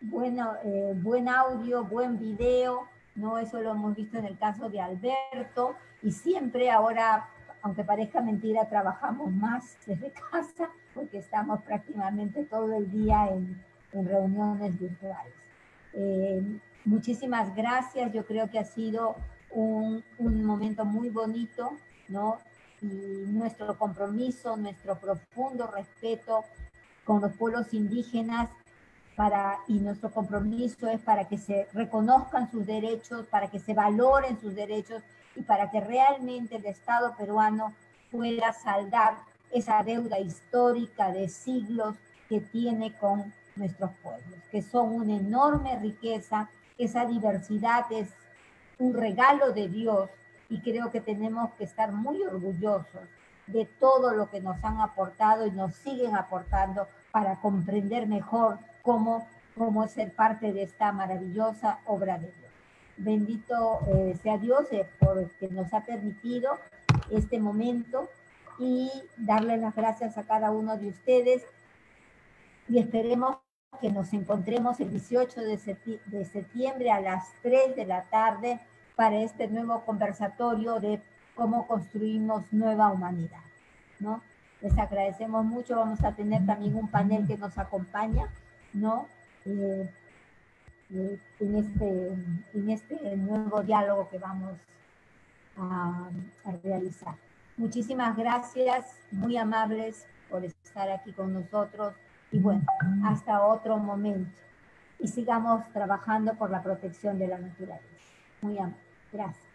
bueno, eh, buen audio, buen video, ¿no? Eso lo hemos visto en el caso de Alberto, y siempre ahora, aunque parezca mentira, trabajamos más desde casa, porque estamos prácticamente todo el día en, reuniones virtuales. Eh, muchísimas gracias, yo creo que ha sido un, un momento muy bonito, ¿no? y nuestro compromiso, nuestro profundo respeto con los pueblos indígenas para, y nuestro compromiso es para que se reconozcan sus derechos, para que se valoren sus derechos y para que realmente el Estado peruano pueda saldar esa deuda histórica de siglos que tiene con nuestros pueblos, que son una enorme riqueza, esa diversidad es un regalo de Dios y creo que tenemos que estar muy orgullosos de todo lo que nos han aportado y nos siguen aportando para comprender mejor cómo, cómo ser parte de esta maravillosa obra de Dios. Bendito eh, sea Dios eh, por que nos ha permitido este momento y darle las gracias a cada uno de ustedes y esperemos que nos encontremos el 18 de, septiembre a las 3 de la tarde para este nuevo conversatorio de cómo construimos nueva humanidad. ¿no? Les agradecemos mucho, vamos a tener también un panel que nos acompaña, ¿no? Eh, eh, en, este, en este nuevo diálogo que vamos a, a realizar. Muchísimas gracias, muy amables por estar aquí con nosotros y bueno, hasta otro momento. Y sigamos trabajando por la protección de la naturaleza. Muy amable. Gracias.